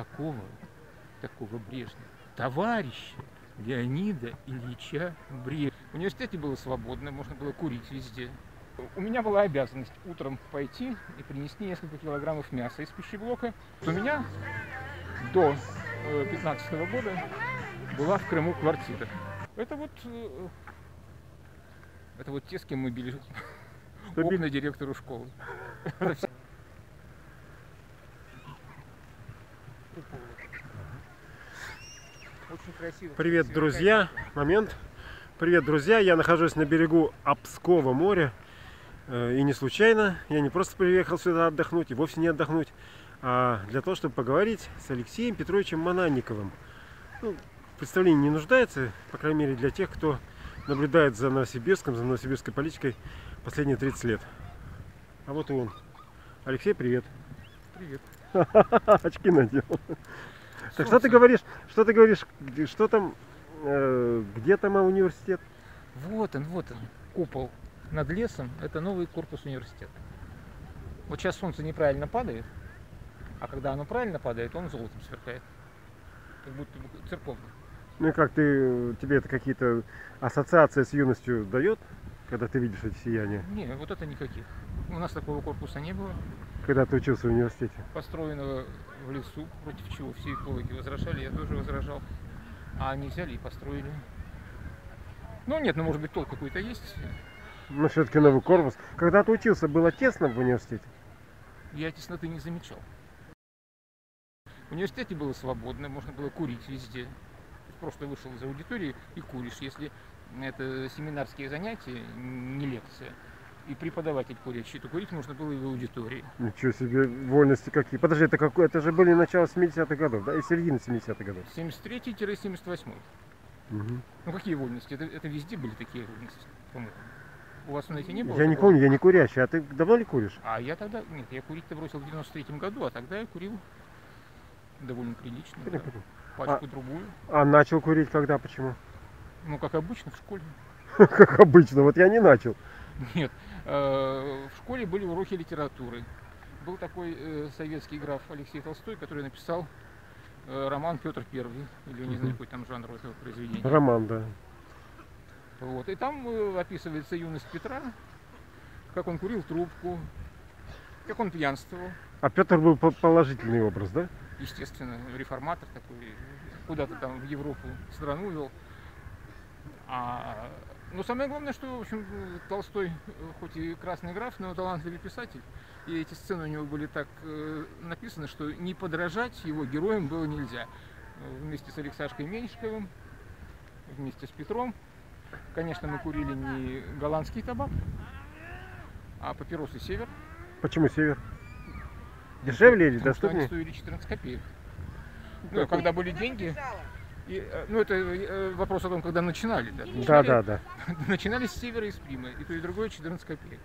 Какого такого Брежнева? Товарища Леонида Ильича Брежнева. В университете было свободно, можно было курить везде. У меня была обязанность утром пойти и принести несколько килограммов мяса из пищеблока. У меня до 15 года была в Крыму квартира. Это вот э, это вот те, с кем мы били окна директору школы. Очень красиво. Привет, друзья. Момент. Привет, друзья. Я нахожусь на берегу Обского моря. Э, и не случайно. Я не просто приехал сюда отдохнуть, и вовсе не отдохнуть, а для того, чтобы поговорить с Алексеем Петровичем Мананниковым. Ну, представление не нуждается, по крайней мере, для тех, кто наблюдает за Новосибирском, за новосибирской политикой последние 30 лет. А вот и он. Алексей, привет. Привет. Очки надел. Так что ты говоришь, что ты говоришь, что там, э, где там университет? Вот он, вот он, купол над лесом, это новый корпус университета. Вот сейчас солнце неправильно падает, а когда оно правильно падает, он золотом сверкает. Как будто церковный. Ну и как ты, тебе это какие-то ассоциации с юностью дает, когда ты видишь эти сияния? Не, вот это никаких. У нас такого корпуса не было. Когда ты учился в университете? Построенного в лесу, против чего все экологи возражали, я тоже возражал. А они взяли и построили. Ну нет, ну может быть толк какой-то есть. Но все-таки новый корпус. Когда ты учился, было тесно в университете? Я тесноты не замечал. В университете было свободно, можно было курить везде. Просто вышел из аудитории и куришь. Если это семинарские занятия, не лекция, и преподаватель курящий, то курить можно было и в аудитории. Ничего себе, вольности какие. Подожди, это, какой, это же были начало 70-х годов, да, и середина 70-х годов? 73-78. Угу. Ну какие вольности? Это, это везде были такие вольности, по-моему. У вас, знаете, не было? Я не помню, я не курящий. А ты давно ли куришь? А я тогда... Нет, я курить-то бросил в 93-м году, а тогда я курил довольно прилично. Да, пачку а, другую. А начал курить когда, почему? Ну, как обычно, в школе. Как обычно, вот я не начал. Нет, э, в школе были уроки литературы. Был такой э, советский граф Алексей Толстой, который написал э, роман Петр Первый, или не знаю, какой там жанр этого произведения. Роман, да. Вот. И там описывается юность Петра, как он курил трубку, как он пьянствовал. А Петр был положительный образ, да? Естественно, реформатор такой, куда-то там в Европу страну вел. А, но самое главное, что, в общем, Толстой, хоть и красный граф, но талантливый писатель. И эти сцены у него были так э, написаны, что не подражать его героям было нельзя. Вместе с Алексашкой Меньшиковым, вместе с Петром. Конечно, мы курили не голландский табак, а папиросы «Север». Почему «Север»? Дешевле или Потому доступнее? Что они стоили 14 копеек. Ну, когда были деньги, и, э, ну, это э, вопрос о том, когда начинали. Да, начинали, да, да, да. начинали с севера и с примы, и то, и другое 14 копеек.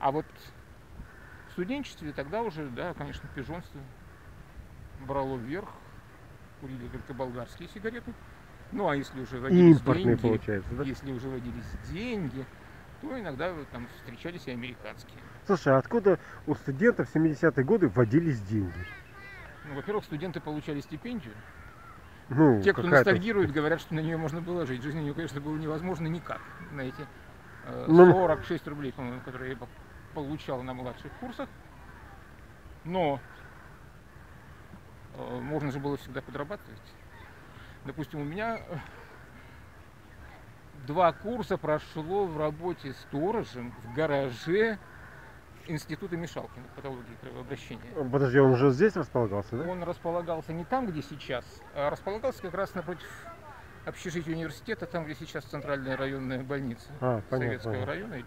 А вот в студенчестве тогда уже, да, конечно, пижонство брало вверх, курили только болгарские сигареты. Ну, а если уже водились Импортные, деньги, получается, да? если уже водились деньги, то иногда там встречались и американские. Слушай, а откуда у студентов в 70-е годы вводились деньги? Ну, во-первых, студенты получали стипендию. Ну, Те, кто ностальгирует, говорят, что на нее можно было жить. Жизнь у нее, конечно, было невозможно никак. На эти э, 46 ну... рублей, по-моему, которые я получал на младших курсах. Но э, можно же было всегда подрабатывать. Допустим, у меня два курса прошло в работе сторожем в гараже Института Мишалкина, патологии кровообращения. Подожди, он уже здесь располагался, да? Он располагался не там, где сейчас, а располагался как раз напротив общежития университета, там, где сейчас центральная районная больница а, Советского понятно. района.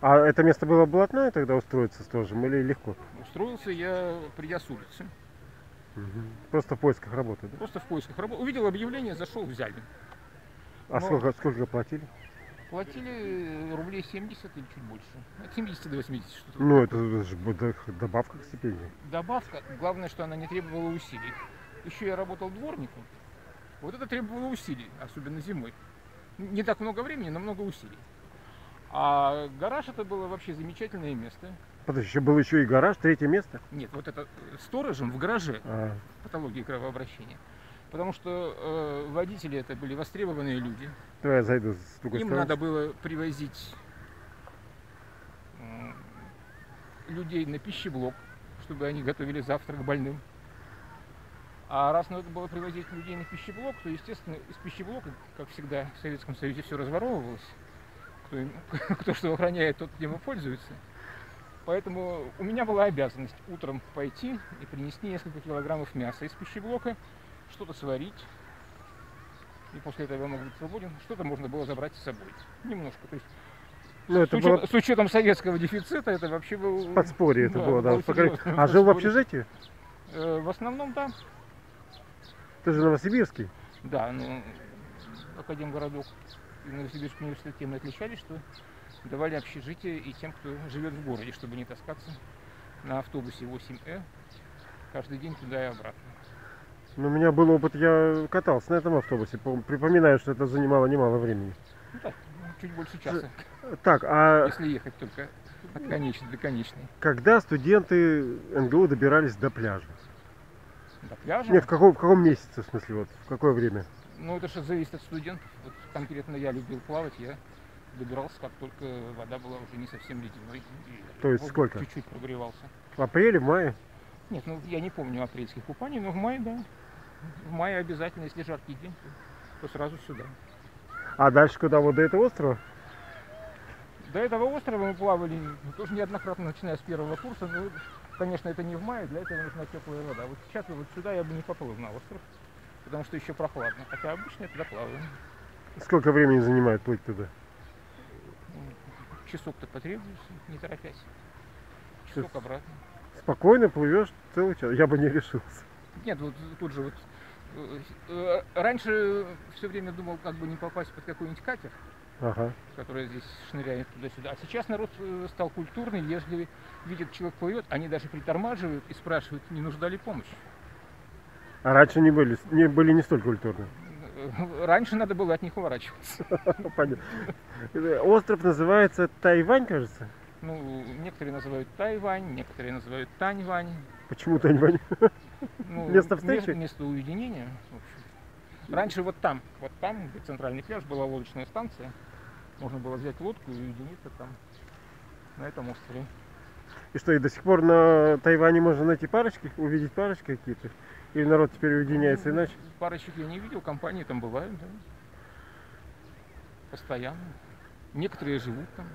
А это место было блатное тогда устроиться тоже, или легко? Устроился я, придя с улицы. Угу. Просто в поисках работы, да? Просто в поисках работы. Увидел объявление, зашел, взяли. А Но... сколько, сколько платили? Платили рублей 70 или чуть больше. От 70 до 80 что-то. Ну, это же добавка к стипендии. Добавка. Главное, что она не требовала усилий. Еще я работал дворником. Вот это требовало усилий, особенно зимой. Не так много времени, но много усилий. А гараж это было вообще замечательное место. Подожди, еще был еще и гараж, третье место? Нет, вот это сторожем в гараже, А, патологии кровообращения. Потому что э, водители это были востребованные люди. давай я зайду с другой Им стороны. надо было привозить м, людей на пищеблок, чтобы они готовили завтрак больным. А раз надо было привозить людей на пищеблок, то, естественно, из пищеблока, как всегда в Советском Союзе, все разворовывалось. Кто, им- кто что охраняет, тот тем и пользуется. Поэтому у меня была обязанность утром пойти и принести несколько килограммов мяса из пищеблока, что-то сварить, и после этого я мог быть свободен. Что-то можно было забрать с собой. Немножко. То есть Ну, с, это учетом, было с учетом советского дефицита это вообще был... подспорье, это да, было, да. было серьезное А жил в общежитии? Э, в основном, да. Ты же новосибирский. Да, ну, Академгородок и Новосибирский университет тем и отличались, что давали общежитие и тем, кто живет в городе, чтобы не таскаться на автобусе 8Э каждый день туда и обратно. Ну, у меня был опыт, я катался на этом автобусе. Пом- Припоминаю, что это занимало немало времени. Ну так, ну, чуть больше часа, Так, а если ехать только от конечной до конечной. когда студенты НГУ добирались до пляжа? До пляжа. Нет, в каком, в каком месяце, в смысле, вот, в какое время? Ну, это же зависит от студентов. Вот конкретно я любил плавать, я добирался, как только вода была уже не совсем ледяной. То есть сколько? Чуть-чуть прогревался. В апреле, в мае? Нет, ну я не помню апрельских купаний, но в мае, да. В мае обязательно, если жаркий день, то, то сразу сюда. А дальше куда? Вот до этого острова? До этого острова мы плавали ну, тоже неоднократно, начиная с первого курса. Ну, конечно, это не в мае, для этого нужна теплая вода. Вот сейчас вот сюда я бы не поплыл на остров, потому что еще прохладно. Хотя обычно я туда плаваю. Сколько времени занимает плыть туда? Часок-то потребуется, не торопясь. Часок обратно. Спокойно плывешь целый час. Я бы не решился. Нет, вот тут же вот э, э, раньше все время думал, как бы не попасть под какой-нибудь катер, Ага. который здесь шныряет туда-сюда. А сейчас народ э, стал культурный, если видит, человек плывет, они даже притормаживают и спрашивают, не нужна ли помощь. А раньше не были, не были не столь культурны. Раньше надо было от них уворачиваться. Остров называется Тайвань, кажется. Ну, некоторые называют Тайвань, некоторые называют Таньвань. Почему Тайвань? Ну, Место ме- встречи? Место уединения. Раньше вот там, вот там, где центральный пляж, была лодочная станция. Можно было взять лодку и уединиться там, на этом острове. И что, и до сих пор на Тайване можно найти парочки, увидеть парочки какие-то? Или народ теперь уединяется Ну, иначе? Парочек я не видел, компании там бывают, да. Постоянно. Некоторые живут там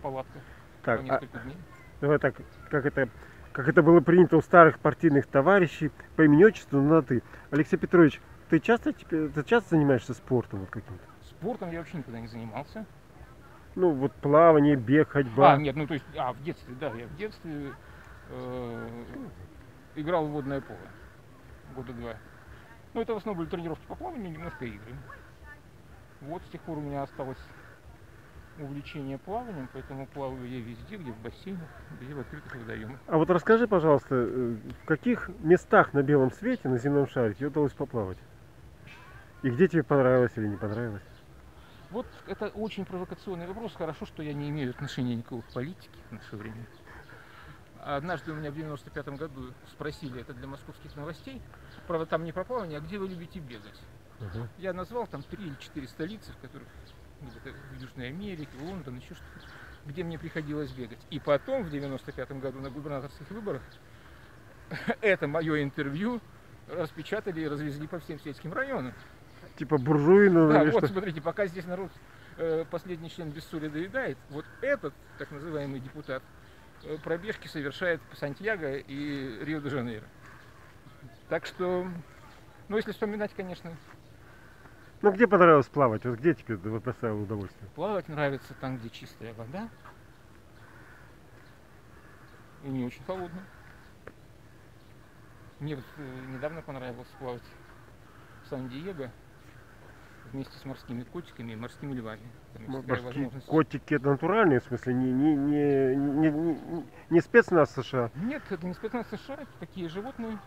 в палатках Так, а, дней. давай так, как это, как это было принято у старых партийных товарищей, по имени отчеству на ты. Алексей Петрович, ты часто, теперь- ты часто занимаешься спортом вот каким-то? Спортом я вообще никогда не занимался. Ну, вот плавание, бег, ходьба. А, нет, ну то есть, а, в детстве, да, я в детстве э, играл в водное поло. Года два. Ну, это в основном были тренировки по плаванию, немножко игры. Вот с тех пор у меня осталось увлечение плаванием, поэтому плаваю я везде, где в бассейнах, где в открытых водоемах. А вот расскажи, пожалуйста, э, в каких местах на белом свете, на земном шаре тебе удалось поплавать? И где тебе понравилось или не понравилось? Вот это очень провокационный вопрос. Хорошо, что я не имею отношения никакого к политике в наше время. Однажды у меня в 95 году спросили, это для московских новостей, правда там не про плавание, а где вы любите бегать? Ага. Я назвал там три или четыре столицы, в которых в Южной Америке, Лондон, еще что-то, где мне приходилось бегать. И потом, в 95 году на губернаторских выборах, это мое интервью распечатали и развезли по всем сельским районам. Типа буржуина Да, вот что? смотрите, пока здесь народ, э, последний член без соли доедает, вот этот, так называемый депутат, э, пробежки совершает по Сантьяго и Рио-де-Жанейро. Так что, ну если вспоминать, конечно, Ну где понравилось плавать? Вот где тебе вот доставило удовольствие? плавать нравится там, где чистая вода и не очень холодная. Мне вот, э, недавно понравилось плавать в Сан-Диего вместе с морскими котиками и морскими львами. Морские котики это натуральные, в смысле, не, не, не, не, не, не спецназ США. Нет, это не спецназ США, это такие животные.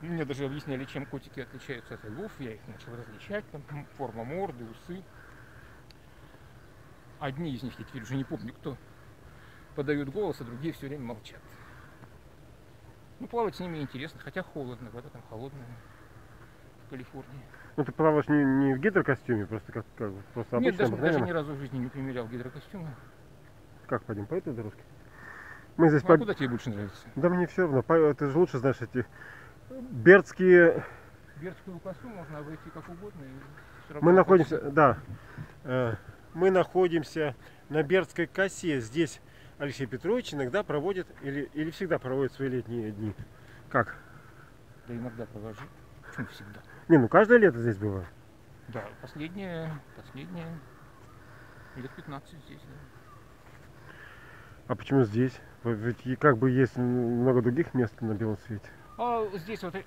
Мне даже объясняли, чем котики отличаются от львов. Я их начал различать. Там форма морды, усы. Одни из них, я теперь уже не помню кто, подают голос, а другие все время молчат. Ну, плавать с ними интересно, хотя холодно, вода там холодная в Калифорнии. Ну ты плаваешь не, не в гидрокостюме, просто как, как просто Нет, обычно, даже, даже ни разу в жизни не примерял гидрокостюмы. Как пойдем по этой дорожке? Мы здесь Ну, по... а куда тебе больше нравится? Да мне все равно, по- ты же лучше знаешь эти бердские... Бердскую косу можно обойти как угодно. Мы находимся, да, э, мы находимся на Бердской косе. Здесь Алексей Петрович иногда проводит, или, или всегда проводит свои летние дни. Как? Да иногда провожу. Почему всегда? Не, ну каждое лето здесь бывает. Да, последние, последние лет 15 здесь. да. А почему здесь? Ведь как бы есть много других мест на белом свете. А здесь вот э,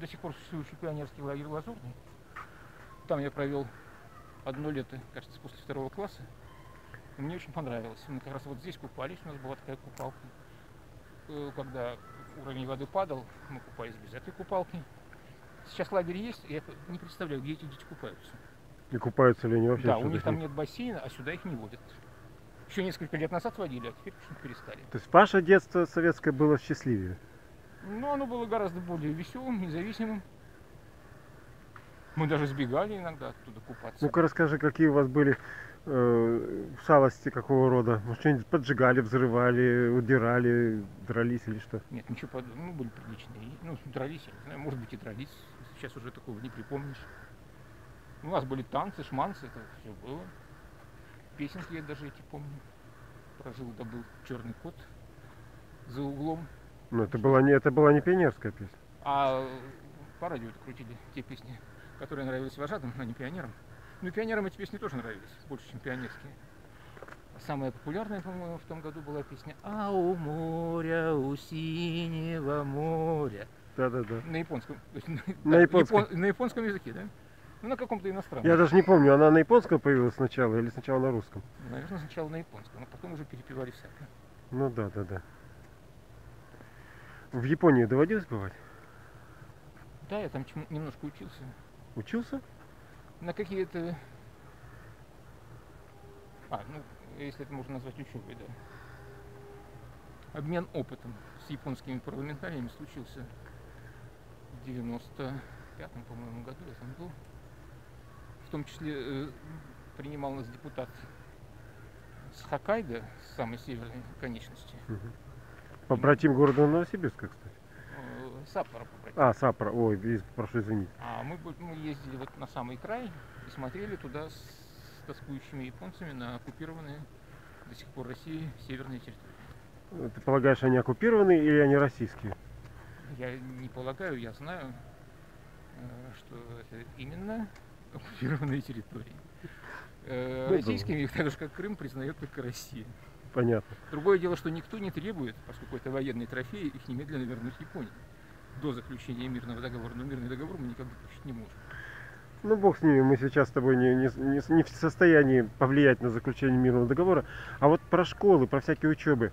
до сих пор существующий пионерский лагерь Лазурный. Там я провел одно лето, кажется, после второго класса. И мне очень понравилось. Мы как раз вот здесь купались, у нас была такая купалка. Э, Когда уровень воды падал, мы купались без этой купалки. Сейчас лагерь есть, я не представляю, где эти дети купаются. И купаются ли они вообще? да, у них там нет бассейна, а сюда их не водят. Еще несколько лет назад водили, а теперь почему-то перестали. То есть ваше детство советское было счастливее? Но оно было гораздо более веселым, независимым. Мы даже сбегали иногда оттуда купаться. Ну-ка расскажи, какие у вас были э, шалости какого рода? Может, что-нибудь поджигали, взрывали, удирали, дрались или что? Нет, ничего подобного. Ну, были приличные. Ну, дрались, я не знаю, может быть и дрались. Сейчас уже такого не припомнишь. У нас были танцы, шманцы, это все было. Песенки я даже эти помню. Прожил, добыл черный кот за углом. Ну, это была не, это была не пионерская песня. А по радио крутили те песни, которые нравились вожатым, а не пионерам. Ну и пионерам эти песни тоже нравились, больше, чем пионерские. Самая популярная, по-моему, в том году была песня «А у моря, у синего моря». Да-да-да. На японском. На японском. япон- на японском языке, да? Ну, на каком-то иностранном. Я даже не помню, она на японском появилась сначала или сначала на русском. Наверное, сначала на японском, а потом уже перепевали всякое. Ну да, да, да. В Японии доводилось бывать? Да, я там немножко учился. Учился? На какие-то... А, ну, если это можно назвать учебой, да. Обмен опытом с японскими парламентариями случился в 95-м, по-моему, году я там был. В том числе э, принимал нас депутат с Хоккайдо, с самой северной конечности. Побратим города Новосибирска, кстати. Э, Саппоро побратим. А, Сапра. Ой, прошу извинить. А мы, мы ездили вот на самый край и смотрели туда с тоскующими японцами на оккупированные до сих пор России северные территории. Ты полагаешь, они оккупированные или они российские? Я не полагаю, я знаю, э, что это именно оккупированные территории. Э, Ну, Российскими, их так же как Крым, признает только Россия. Понятно. Другое дело, что никто не требует, поскольку это военные трофеи, их немедленно вернуть Японии. До заключения мирного договора. Но мирный договор мы никак заключить не можем. Ну, бог с ними, мы сейчас с тобой не, не, не, не в состоянии повлиять на заключение мирного договора. А вот про школы, про всякие учебы.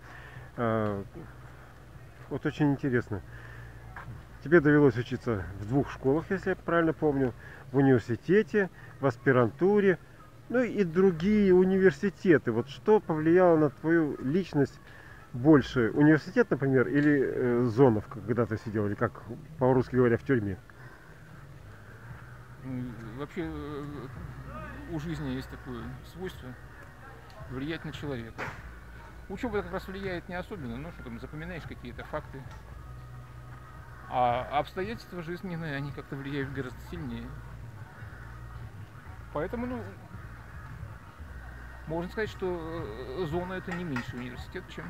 э, вот очень интересно. Тебе довелось учиться в двух школах, если я правильно помню. В университете, в аспирантуре, ну и другие университеты. Вот что повлияло на твою личность больше? Университет, например, или э, зоновка, когда ты сидел, или как по-русски говоря, в тюрьме? Вообще э, у жизни есть такое свойство влиять на человека. Учеба как раз влияет не особенно, ну что там запоминаешь какие-то факты. А обстоятельства жизненные, они как-то влияют гораздо сильнее. Поэтому, ну, можно сказать, что э, зона это не меньше университет, чем,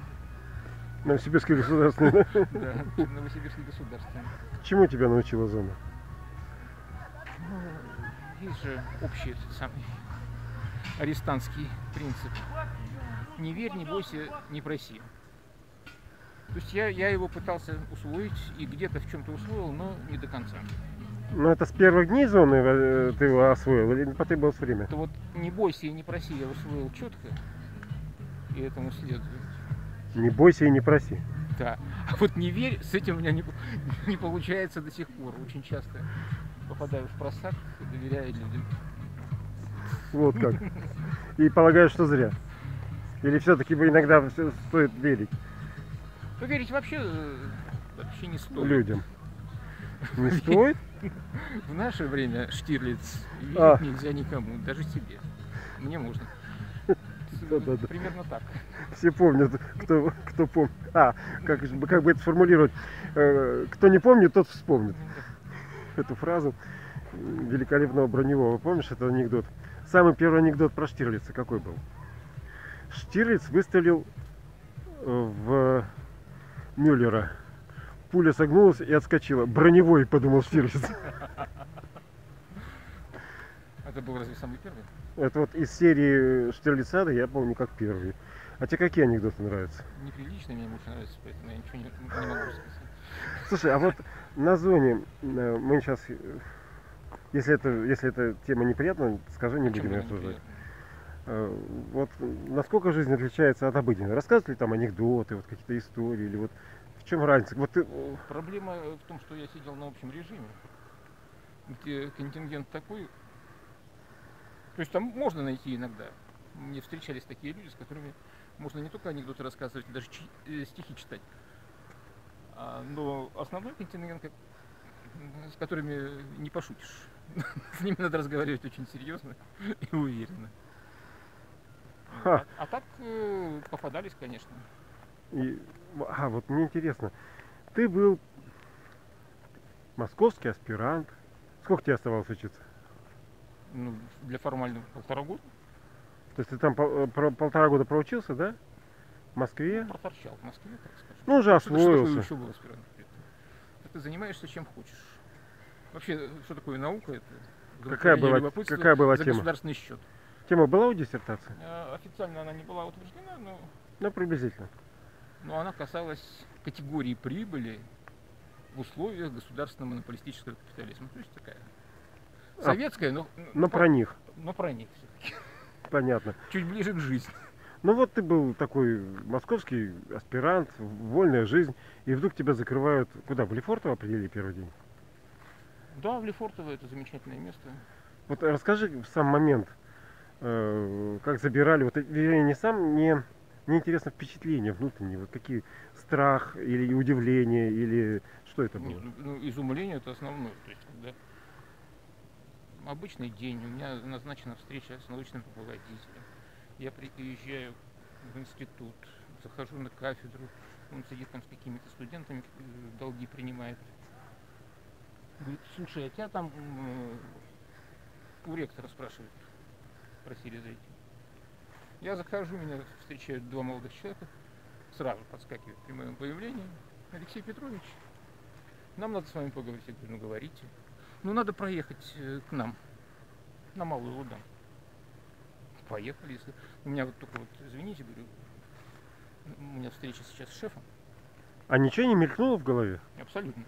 Новосибирский государственный, да? да, Новосибирский государственный. Чему тебя научила зона? Ну, есть же общий этот самый арестантский принцип. Не верь, не бойся, не проси. То есть я, я его пытался усвоить и где-то в чем-то усвоил, но не до конца. Ну, это с первых дней зоны э, ты его освоил или потребовалось время? То вот не бойся и не проси я усвоил четко, и этому следует. Не бойся и не проси. Да. А вот не верь, с этим у меня не, не получается до сих пор. Очень часто попадаю в просак, доверяя людям. Вот как. И полагаю, что зря. Или все-таки иногда стоит верить Поверить вообще, э, вообще не стоит. людям? Не стоит? В наше время Штирлиц верить А. нельзя никому, даже себе. Мне можно. Да-да-да. Примерно так. Все помнят, кто, кто помнит. А, как, как бы это сформулировать? Э, Кто не помнит, тот вспомнит эту фразу великолепного Броневого. Помнишь этот анекдот? Самый первый анекдот про Штирлица какой был? Штирлиц выстрелил э, в Мюллера. Пуля согнулась и отскочила. Броневой, подумал Штирлиц. Это был разве самый первый? Это вот из серии Штирлица, да, я помню как первый. А тебе какие анекдоты нравятся? Неприлично мне больше нравится, поэтому я ничего не, не могу сказать. Слушай, а вот на зоне э, мы сейчас, если это, если эта тема неприятна, скажи, не будем Почему ее не обсуждать. Э, Вот насколько жизнь отличается от обыденной? Рассказывают ли там анекдоты, вот какие-то истории, или вот в чем разница? Вот ты, э, Проблема в том, что я сидел на общем режиме, где контингент такой. То есть там можно найти иногда. Мне встречались такие люди, с которыми можно не только анекдоты рассказывать, даже э, стихи читать. А, но основной контингент, с которыми не пошутишь. С ними надо разговаривать очень серьезно и уверенно. А, а так э, попадались, конечно. и- а, вот мне интересно, ты был московский аспирант. Сколько тебе оставалось учиться? Ну, для формального полтора года То есть ты там пол- э, полтора года проучился, да? В Москве? проторчал в Москве, так скажем. Ну, уже Что, что такое освоился. учеба в аспирантуре? Это ты занимаешься чем хочешь. Вообще, что такое наука? Это Какая была- какая была за тема? государственный счет. Тема была у диссертации? Э, Официально она не была утверждена, но, Ну, приблизительно. Но она касалась категории прибыли в условиях государственного монополистического капитализма. То есть такая А, советская, но, Но по- про них, но про них все-таки. понятно. Чуть ближе к жизни. Ну вот ты был такой московский аспирант, вольная жизнь, и вдруг тебя закрывают... Куда? В Лефортово определили первый день? Да, в Лефортово это замечательное место. Вот расскажи в сам момент, э, как забирали, вот, вернее, не сам, мне, мне интересно впечатление внутреннее, вот какие страх или удивление, или что это было? Нет, ну, изумление это основное. То есть, когда обычный день, у меня назначена встреча с научным руководителем. Я приезжаю в институт, захожу на кафедру, он сидит там с какими-то студентами, э, долги принимает. Говорит, слушай, а тебя там у ректора спрашивают, просили зайти. Я захожу, меня встречают два молодых человека, сразу подскакивают при моем появлении. Алексей Петрович, нам надо с вами поговорить. Я говорю, ну говорите. Ну надо проехать э, к нам, на Малую Лудан. Поехали. Если... У меня вот только вот, извините, говорю, у меня встреча сейчас с шефом. А ничего не мелькнуло в голове? Абсолютно.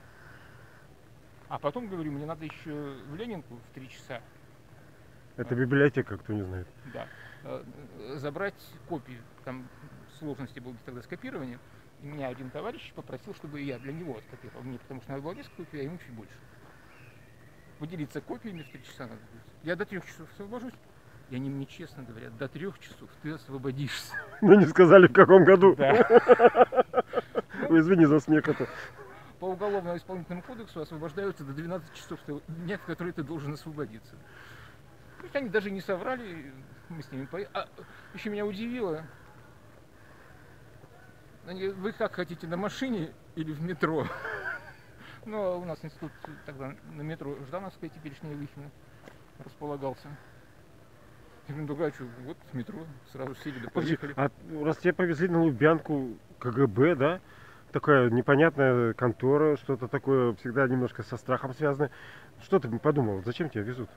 А потом, говорю, мне надо еще в Ленинку в три часа Это библиотека, кто не знает. да, забрать копию. Там сложности были тогда с копированием. И меня один товарищ попросил, чтобы я для него откопировал. Мне потому что надо было несколько копий, а ему чуть больше. Поделиться копиями в три часа надо будет. Я до трех часов освобожусь. И они мне честно говорят, до трех часов ты освободишься. Ну не сказали в каком году. Да. Ой, Извини за смех это. По уголовно-исполнительному кодексу освобождаются до 12 часов дня, в который ты должен освободиться. То есть они даже не соврали, мы с ними поехали. А еще меня удивило, вы как хотите, на машине или в метро? Ну, а у нас институт тогда на метро Ждановская теперешняя Выхина располагался. Я говорю, ну, а что, вот в метро, сразу сели, да поехали. а раз тебя повезли на Лубянку КГБ, да? Такая непонятная контора, что-то такое всегда немножко со страхом связано. Что ты подумал, зачем тебя везут?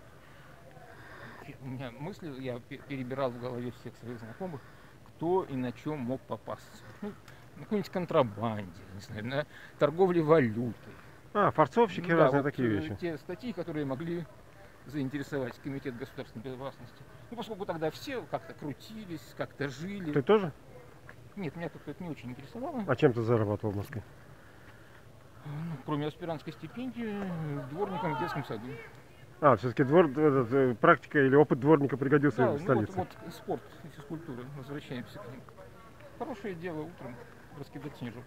У меня мысли, я пе- перебирал в голове всех своих знакомых, кто и на чем мог попасться. Ну, на какой-нибудь контрабанде, не знаю, на торговле валютой. А, форцовщики Ну да, разные вот, такие э, вещи. Те статьи, которые могли заинтересовать Комитет государственной безопасности. Ну, поскольку тогда все как-то крутились, как-то жили. Ты тоже? Нет, меня как-то это не очень интересовало. А чем ты зарабатывал в Москве? Ну, кроме аспирантской стипендии, дворником в детском саду. А, все-таки двор, этот, э, практика или опыт дворника пригодился Да, в ну вот, столице. вот спорт, физкультура, возвращаемся к ним. Хорошее дело утром раскидать снежок.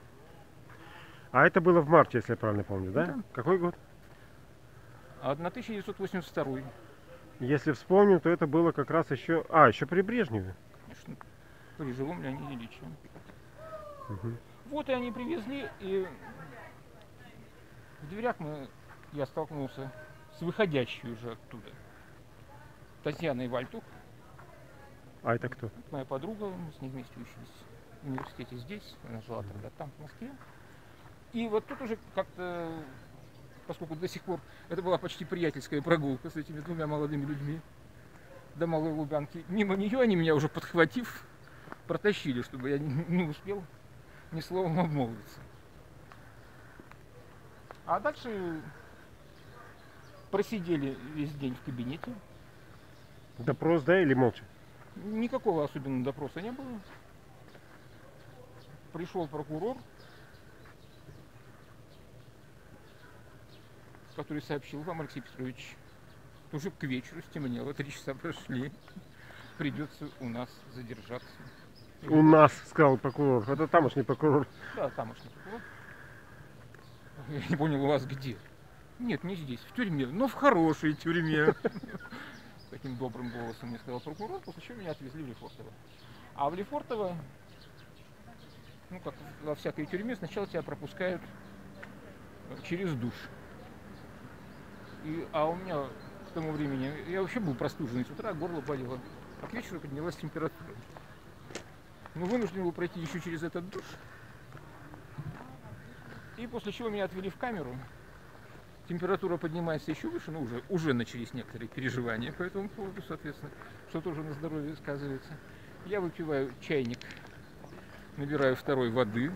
А это было в марте, если я правильно помню, да? Да. Какой год? А 1982, Если вспомним, то это было как раз еще... А, еще при Брежневе. конечно, при живом Леониде Ильиче. Мгм. Вот и они привезли, и в дверях мы, я столкнулся с выходящей уже оттуда Татьяной Вальтух, А это кто? моя подруга, мы с ней вместе учились в университете здесь, она жила тогда там, в Москве. И вот тут уже как-то, поскольку до сих пор это была почти приятельская прогулка с этими двумя молодыми людьми до Малой Лубянки, мимо нее они меня уже подхватив, протащили, чтобы я не успел ни словом обмолвиться. А дальше просидели весь день в кабинете. Допрос, да, или молча? Никакого особенного допроса не было. Пришел прокурор, который сообщил вам, Алексей Петрович, уже к вечеру стемнело, три часа прошли. Придется у нас задержаться. У нас, сказал прокурор. Это тамошний прокурор. Да, тамошний прокурор. Я не понял, у вас где? Нет, не здесь, в тюрьме, но в хорошей тюрьме. Таким добрым голосом мне сказал прокурор, после чего меня отвезли в Лефортово. А в Лефортово, ну как во всякой тюрьме, сначала тебя пропускают через душ. И, а у меня к тому времени, я вообще был простуженный с утра, горло болело. А к вечеру поднялась температура. Ну, вынужден был пройти еще через этот душ. И после чего меня отвели в камеру. Температура поднимается еще выше, но уже, уже начались некоторые переживания по этому поводу, соответственно, что тоже на здоровье сказывается. Я выпиваю чайник, набираю второй воды.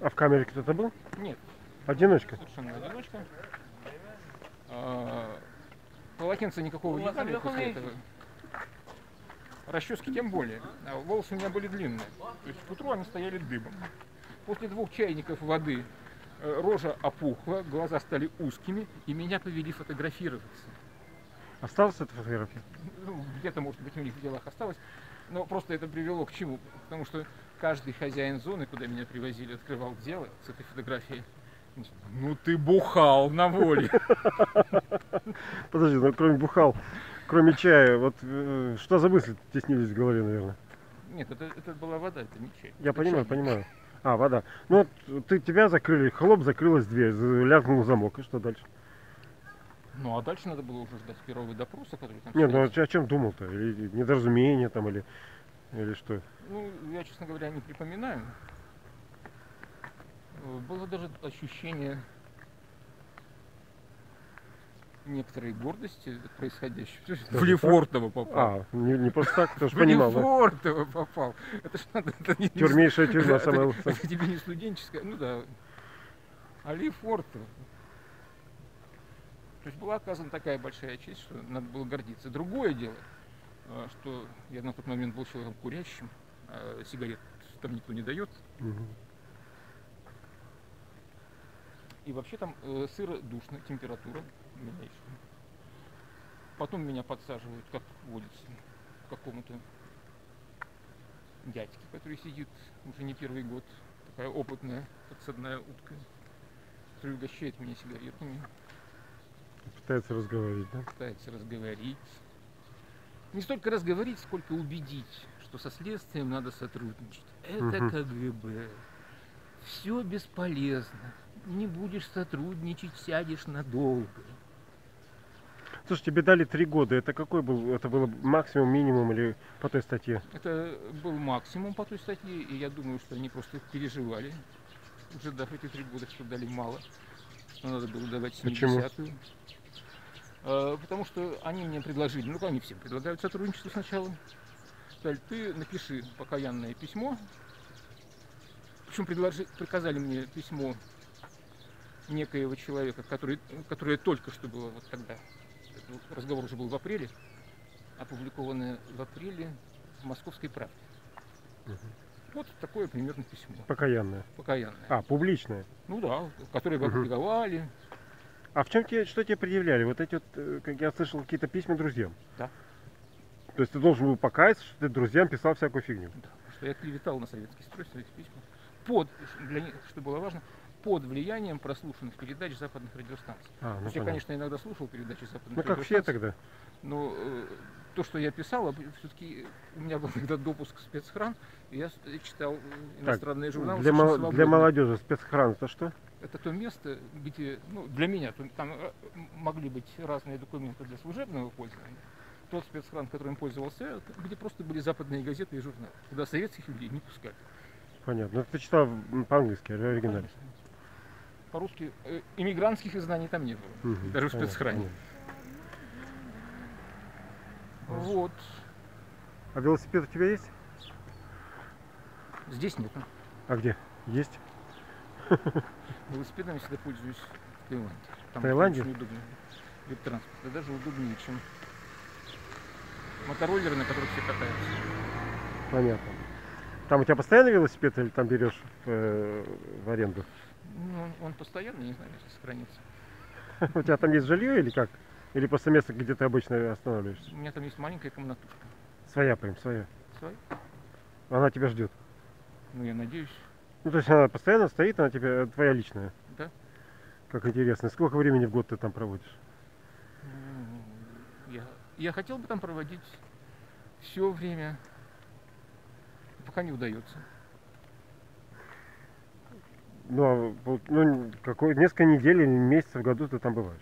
А в камере кто-то был? Нет, Одиночка. совершенно одиночка. А, полотенца никакого не дали после этого. Расчески тем более. А волосы у меня были длинные. То есть к утру они стояли дыбом. После двух чайников воды рожа опухла, глаза стали узкими, и меня повели фотографироваться. Осталась эта фотография? Ну, где-то, может быть, у них в делах осталось. Но просто это привело к чему? Потому что каждый хозяин зоны, куда меня привозили, открывал дело с этой фотографией. Ну ты бухал на воле. Подожди, ну кроме бухал, кроме чая, вот э, что за мысли теснились в голове, наверное? Нет, это, это была вода, это не чай. Я Это понимаю, чайник. понимаю. А, вода. Ну вот ты, тебя закрыли, хлоп, закрылась дверь, лязгнул замок, и что дальше? Ну а дальше надо было уже ждать первого допроса, который там Нет, ну состоялся. о чем думал-то? Или недоразумение там, или, или что? Ну, я, честно говоря, не припоминаю. Э, Было даже ощущение некоторой гордости происходящего. В Лефортово попал. А, не, не просто так, ты же В понимал, да? Лефортово попал. Это ж надо, это не Тюрьмейшая тюрьма это, самая это лучшая. тебе не студенческая, ну да. А Лефортово. То есть была оказана такая большая честь, что надо было гордиться. Другое дело, а, что я на тот момент был человеком курящим, а сигарет там никто не дает. Мгм. И вообще там э, сыро, душно, температура меняющая. Потом меня подсаживают, как водится, к какому-то дядьке, который сидит уже не первый год, такая опытная подсадная утка, который угощает меня сигаретами, Пытается разговаривать, да? пытается разговорить. Не столько разговорить, сколько убедить, что со следствием надо сотрудничать. Это Мгм. КГБ. Все бесполезно. Не будешь сотрудничать, сядешь надолго. Слушай, тебе дали три года. Это какой был? Это было максимум, минимум или по той статье? Это был максимум по той статье, и я думаю, что они просто переживали, уже дав эти три года, что дали мало, что надо было давать Почему? 70-ю. Э, Потому что они мне предложили, ну они всем предлагают сотрудничество сначала. Сказали, ты напиши покаянное письмо. Причем предложи, приказали мне письмо некоего человека, который, которое только что было вот тогда. Разговор уже был в апреле, опубликованное в апреле в Московской правде. Мгм. Вот такое примерно письмо, Покаянное. покаянное. А, публичное. Ну да, которое вы опубликовали. А в чем тебе, что тебе предъявляли? Вот эти вот, э, как я слышал, какие-то письма друзьям. Да. То есть ты должен был покаяться, что ты друзьям писал всякую фигню. Да, что я клеветал на советский строй своих письмах. Под, для них, что было важно, под влиянием прослушанных передач западных радиостанций. А, ну, я, конечно, иногда слушал передачи западных Ну, как все радиостанций, тогда. но э, то, что я писал, все-таки у меня был тогда допуск в спецхран, и я читал э, иностранные журналы. Для, мол- для свободно. молодежи спецхран это что? Это то место, где, ну, для меня, там э, могли быть разные документы для служебного пользования. Тот спецхран, которым пользовался где просто были западные газеты и журналы, куда советских людей не пускали. Понятно. Ну, ты читал по-английски. Конечно. По-русски э, иммигрантских изданий там не было. Мгм, Даже в спецхране. понятно. Вот. А велосипед у тебя есть? Здесь нет. А где? Есть. Велосипедом я всегда пользуюсь в Таиланде. Там Таиланде? очень удобно. Вид транспорта. Даже удобнее, чем мотороллеры, на которых все катаются. Понятно. Там у тебя постоянно велосипед или там берешь э, в аренду? Ну, он, он постоянно, не знаю, если сохранится. У тебя там есть жилье или как? Или просто место, где ты обычно останавливаешься? У меня там есть маленькая комнатушка. Своя прям, своя. Своя. Она тебя ждет. Ну, я надеюсь. Ну, то есть она постоянно стоит, она тебе э, твоя личная. Да. Как интересно. Сколько времени в год ты там проводишь? Ну, Я, я хотел бы там проводить все время, пока не удается. Ну, а ну, какой, несколько недель или месяцев в году ты там бываешь.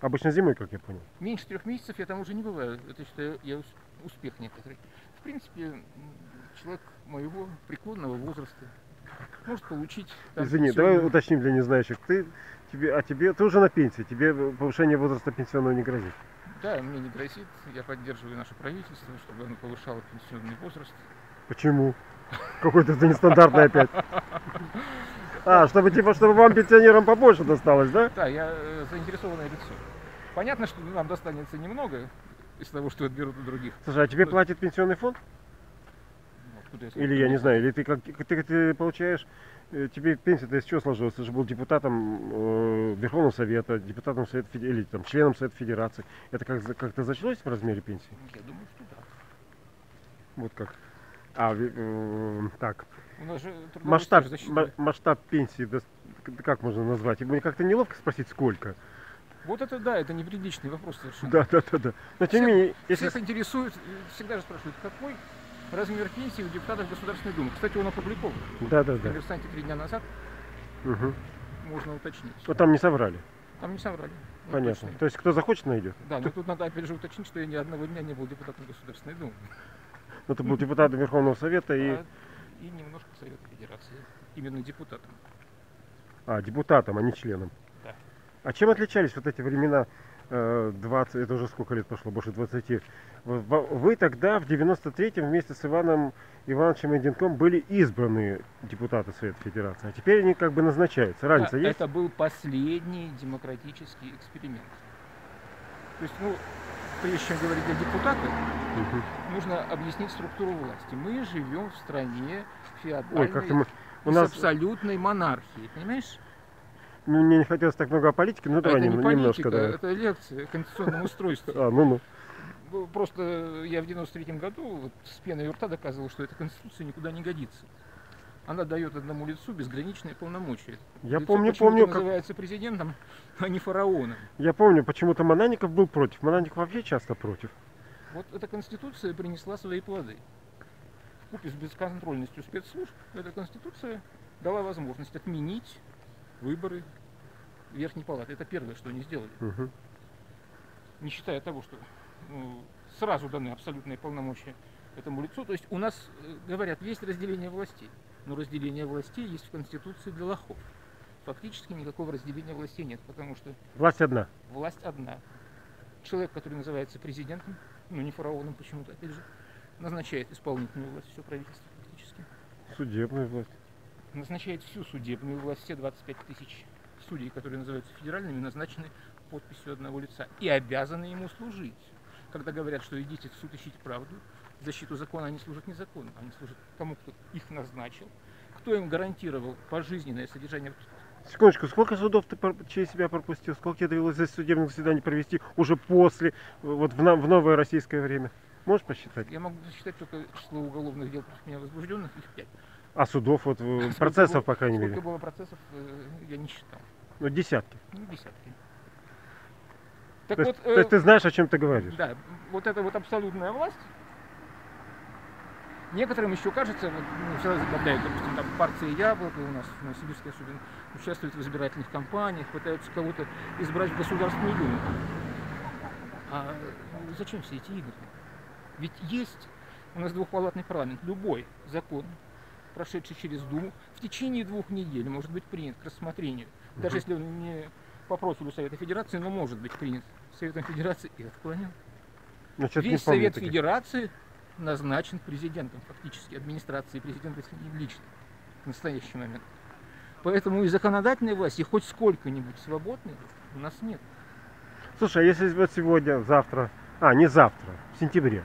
Обычно зимой, как я понял. Меньше трех месяцев я там уже не бываю. Это считаю я ус- успех некоторый. В принципе, человек моего преклонного возраста может получить. там Извини, давай уточним для незнающих. Ты, тебе, а тебе, ты уже на пенсии, тебе повышение возраста пенсионного не грозит. Да, мне не грозит. Я поддерживаю наше правительство, чтобы оно повышало пенсионный возраст. Почему? Какой-то нестандартный опять. А, чтобы типа, чтобы вам, пенсионерам, побольше досталось, да? Да, я э, заинтересованное лицо. Понятно, что нам достанется немного из того, что отберут у других. Слушай, а тебе платит пенсионный фонд? Ну, откуда я Или я не знаю, или ты как ты, ты получаешь, э, тебе пенсия-то из чего сложилась? Ты же был депутатом э, Верховного Совета, депутатом Совета или там членом Совета Федерации. Это как, как-то зачлось в размере пенсии? Я думаю, что да. Вот как. А, э, так. Масштаб, масштаб пенсии, к- как можно назвать? Мне как-то неловко спросить, сколько. Вот это да, это неприличный вопрос совершенно. Да, да, да, да. Но тем не менее, если... Всех интересует, всегда же спрашивают, какой размер пенсии у депутатов Государственной Думы. Кстати, он опубликован. Да, да, да. «Коммерсанте» три дня назад Мгм. можно уточнить. Вот там не соврали. Там не соврали. Понятно. точно. То есть кто захочет, найдет. Да, но тут надо опять же уточнить, что я ни одного дня не был депутатом Государственной Думы. Ну, ты был депутатом Верховного Совета и... А, и немножко. Именно депутатом. А, депутатом, а не членом. Да. А чем отличались вот эти времена э, 20, это уже сколько лет прошло, больше 20. Вы, тогда, в 93-м, вместе с Иваном Ивановичем Эдинком были избраны депутаты Совета Федерации. А теперь они как бы назначаются. Разница Да, есть? Это был последний демократический эксперимент. То есть, ну, прежде чем говорить о депутатах, Мгм. нужно объяснить структуру власти. Мы живем в стране Ой, феодальной, как-то мы... У с нас, абсолютной монархией, понимаешь? ну, мне не хотелось так много о политике, ну давай это не нем- политика, немножко, да. это лекция о конституционном устройстве. А, ну-ну. Ну, Просто я в 93 году вот, с пеной рта доказывал, что эта конституция никуда не годится. Она дает одному лицу безграничные полномочия. Я Лицо помню, помню, как... называется президентом, а не фараоном. Я помню, почему-то Манаников был против. Манаников вообще часто против. Вот эта конституция принесла свои плоды. Вкупе с бесконтрольностью спецслужб эта конституция дала возможность отменить выборы Верхней Палаты. Это первое, что они сделали. Мгм. Не считая того, что ну, сразу даны абсолютные полномочия этому лицу. То есть у нас, э, говорят, есть разделение властей. Но разделение властей есть в Конституции для лохов. Фактически никакого разделения властей нет, потому что Власть одна. власть одна. Человек, который называется президентом, ну не фараоном почему-то, опять же, назначает исполнительную власть, все правительство фактически. Судебная власть. Назначает всю судебную власть, все 25 тысяч судей, которые называются федеральными, назначены подписью одного лица и обязаны ему служить. Когда говорят, что идите в суд ищите правду, в защиту закона они служат не закону, они служат тому, кто их назначил, кто им гарантировал пожизненное содержание Секундочку, сколько судов ты через себя пропустил? Сколько тебе довелось здесь судебных заседаний провести уже после, вот в, в новое российское время? Можешь посчитать? Я могу засчитать только число уголовных дел против меня возбужденных, их пять. А судов, вот э, Сколько процессов, было- по крайней Сколько мере? было процессов, э, я не считал. Ну, десятки. Ну, десятки. Так То вот, есть, то есть э, ты знаешь, о чем ты говоришь? да, вот эта вот абсолютная власть, некоторым еще кажется, вот, ну, всегда забавляют, допустим, там партия Яблоко у нас в Новосибирске особенно, участвует в избирательных кампаниях, пытаются кого-то избрать в Государственную Думу. А зачем все эти игры? Ведь есть у нас двухпалатный парламент, любой закон, прошедший через Думу, в течение двух недель может быть принят к рассмотрению. Даже если он не по профилю Совета Федерации, но может быть принят Советом Федерации и отклонен. Не Весь Совет таких. Федерации назначен президентом, фактически, администрацией президента с ним лично в настоящий момент. Поэтому и законодательной власти хоть сколько-нибудь свободной у нас нет. Слушай, а если вот сегодня, завтра, а, не завтра, в сентябре,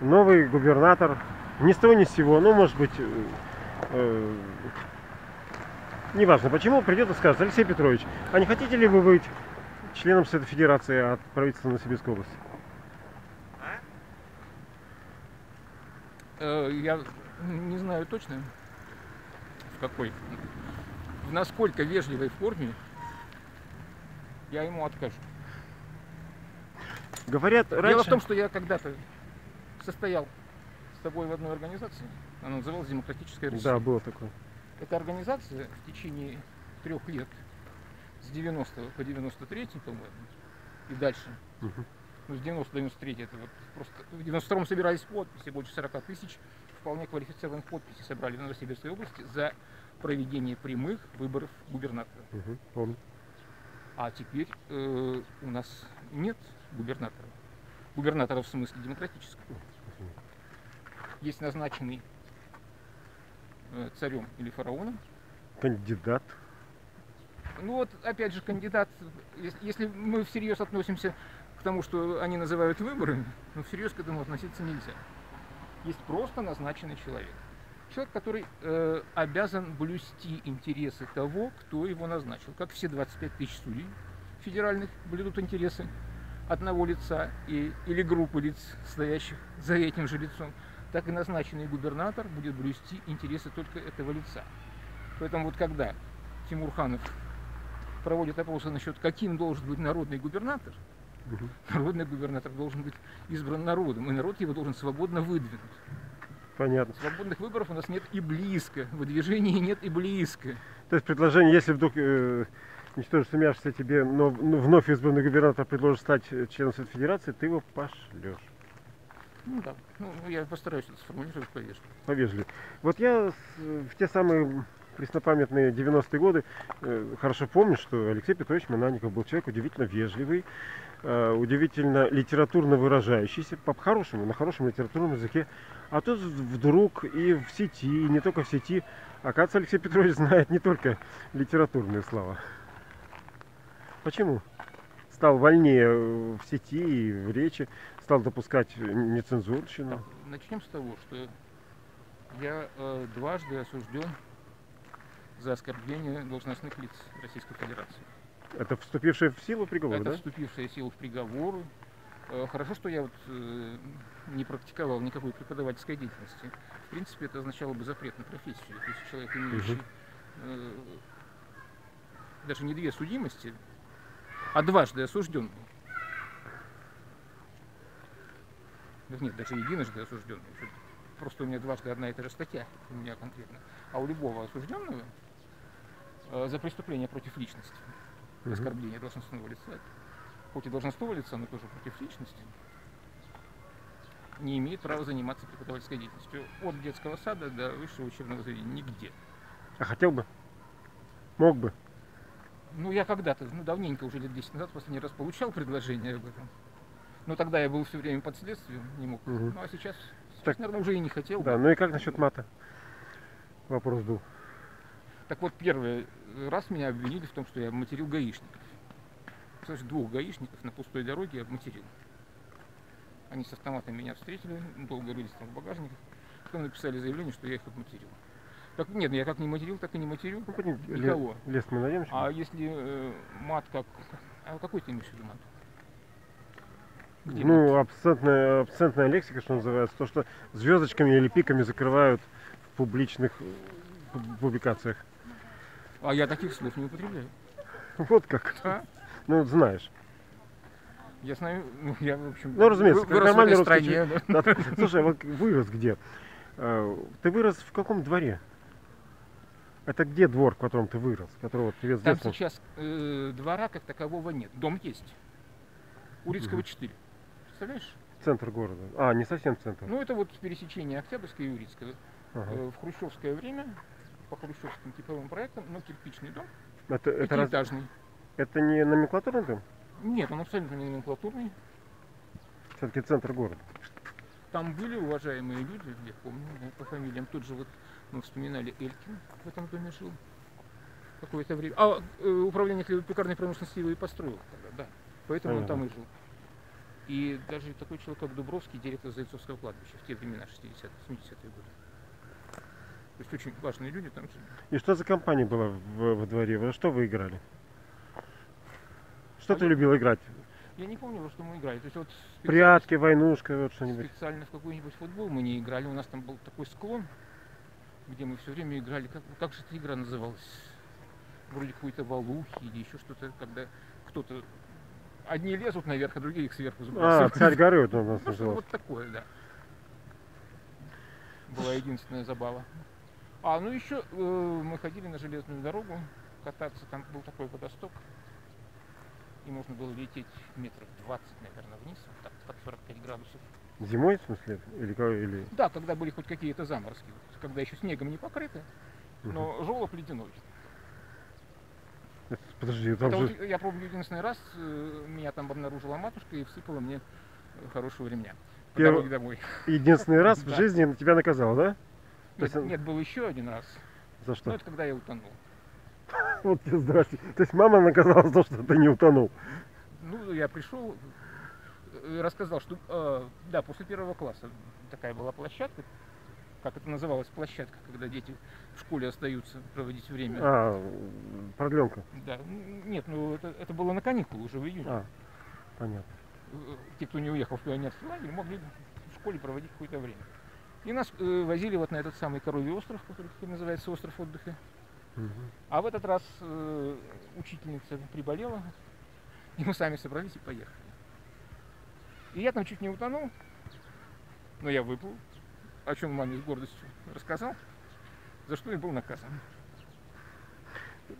новый губернатор, ни с того ни с сего, ну, может быть, э, э, неважно почему, придет и скажет, Алексей Петрович, а не хотите ли вы быть членом Совета Федерации от правительства Новосибирской области? Э, Я не знаю точно, в какой, в насколько вежливой форме я ему откажу. Говорят, Дело раньше... в том, что я когда-то состоял с тобой в одной организации, она называлась Демократическая Россия. Да, было такое. Эта организация в течение трех лет, с 90 по 93, по-моему, и дальше, Мгм. ну, с 90 до 93 это вот просто, в 92 собирались подписи, больше 40 тысяч, вполне квалифицированных подписей собрали в Новосибирской области за проведение прямых выборов губернатора. Помню. А теперь э, у нас нет губернатора. Губернатора в смысле демократического. Есть назначенный э, царем или фараоном, Кандидат. Ну вот, опять же, кандидат, ес- если мы всерьез относимся к тому, что они называют выборами, но всерьез к этому относиться нельзя. Есть просто назначенный человек. Человек, который э, обязан блюсти интересы того, кто его назначил. Как все 25 тысяч судей федеральных блюдут интересы одного лица и, или группы лиц, стоящих за этим же лицом, так и назначенный губернатор будет блюсти интересы только этого лица. Поэтому вот когда Тимур Ханов проводит опросы насчет, каким должен быть народный губернатор, Мгм. народный губернатор должен быть избран народом, и народ его должен свободно выдвинуть. Понятно. Свободных выборов у нас нет и близко, выдвижения нет и близко. То есть предложение, если вдруг э, ничтоже сумяшься тебе но, ну, вновь избранный губернатор предложит стать членом Совета Федерации, ты его пошлешь. Ну да, ну, я постараюсь это сформулировать повежливо. Повежливее. Вот я в те самые преснопамятные 90-е годы э, хорошо помню, что Алексей Петрович Манаников был человек удивительно вежливый, э, удивительно литературно выражающийся, по-хорошему, на хорошем литературном языке. А тут вдруг и в сети, и не только в сети, оказывается, Алексей Петрович знает не только литературные слова. Почему? Стал вольнее в сети и в речи, стал допускать нецензурщину. Так, начнем с того, что я э, дважды осужден за оскорбление должностных лиц Российской Федерации. Это вступивший в силу приговор, Это да? вступившая в силу в приговоры. Э, Хорошо, что я вот э, не практиковал никакой преподавательской деятельности. В принципе, это означало бы запрет на профессию. То есть человек, имеющий э, даже не две судимости, а дважды осужденный. Да Нет, даже единожды осужденный. Просто у меня дважды одна и та же статья, у меня конкретно. А у любого осужденного э, за преступление против личности Мгм. оскорбление должностного лица, хоть и должностного лица, но тоже против личности, не имеет права заниматься преподавательской деятельностью от детского сада до высшего учебного заведения. Нигде. А хотел бы? Мог бы. Ну, я когда-то, ну, давненько, уже лет 10 назад, последний раз получал предложение об этом. Но тогда я был все время под следствием, не мог. Мгм. Ну, а сейчас, сейчас Так- наверное, уже и не хотел. бы. Да, ну и как насчет мата? Вопрос был. Так вот, первый раз меня обвинили в том, что я материл гаишников. Слушай, двух гаишников на пустой дороге я обматерил. Они с автоматом меня встретили, долго рылись там в багажниках, потом написали заявление, что я их обматерил. Как, нет, я как не материл, так и не матерю. Ну, Никого. лес мы найдем. А если э, мат как... А какой ты имеешь в виду мат? Где? Ну, абсцентная, абсцентная лексика, что называется, то, что звездочками или пиками закрывают в публичных э, пу- публикациях. А я таких слов не употребляю. Вот как. А? Ну, знаешь. Я знаю, ну, я, в общем, Ну, разумеется, вы- вырос в этой стране. да. Слушай, а вот вырос где? Э, Ты вырос в каком дворе? Это где двор, в котором ты вырос? Который вот тебе Там сейчас э, двора как такового нет. Дом есть. Урицкого. 4. Представляешь? Центр города. А, не совсем центр. Ну, это вот пересечение Октябрьской и Урицкого. Ага. Э, в хрущевское время, по хрущевским типовым проектам, но кирпичный дом, Это, это, раз- это не номенклатурный дом? Нет, он абсолютно не номенклатурный. Все-таки центр города. Там были уважаемые люди, я помню, да, по фамилиям. Тот же вот мы вспоминали Элькин в этом доме жил какое-то время. А э, управление хлебопекарной промышленности его и построил тогда, да. Поэтому он там и жил. И даже такой человек, как Дубровский, директор Зайцовского кладбища в те времена, 60-е, 70-е годы. То есть очень важные люди там жили. И что за компания была в- во дворе? Во что вы играли? Что А ты я- любил играть? Я не помню, во что мы играли. То есть вот специально- Прятки, войнушка, вот что-нибудь. Специально в какой-нибудь футбол мы не играли. У нас там был такой склон, где мы все время играли. Как, как же эта игра называлась? Вроде какой-то валухи или еще что-то, когда кто-то... Одни лезут наверх, а другие их сверху А, сбрасывают. царь горы вот у нас Ну, что вот такое, да. Была единственная забава. А, ну еще э, мы ходили на железную дорогу кататься. Там был такой водосток. И можно было лететь метров 20, наверное, вниз, вот так, под 45 градусов. Зимой, в смысле? Или, или... Да, когда были хоть какие-то заморозки, когда еще снегом не покрыты, но желоб ледяной. Подожди, там Это же... вот я помню единственный раз, э, меня там обнаружила матушка и всыпала мне э, хорошего ремня. По Перв- дороге домой. Единственный раз в Да. жизни тебя наказал, да? Нет, есть он- нет, был еще один раз. За что? это когда я утонул. Вот тебе здрасте. То есть мама наказала за то, что ты не утонул. Ну, я пришел, э, рассказал, что э, да, после первого класса такая была площадка, как это называлось, площадка, когда дети в школе остаются проводить время. А, продленка. Да, нет, ну это, это было на каникулы уже в июне. А, понятно. Э, Те, кто не уехал в пионерский лагерь, могли в школе проводить какое-то время. И нас э, возили вот на этот самый Коровий остров, который теперь называется остров отдыха. Мгм. А в этот раз э, учительница приболела, и мы сами собрались и поехали. И я там чуть не утонул, но я выплыл, о чем маме с гордостью рассказал, за что и был наказан.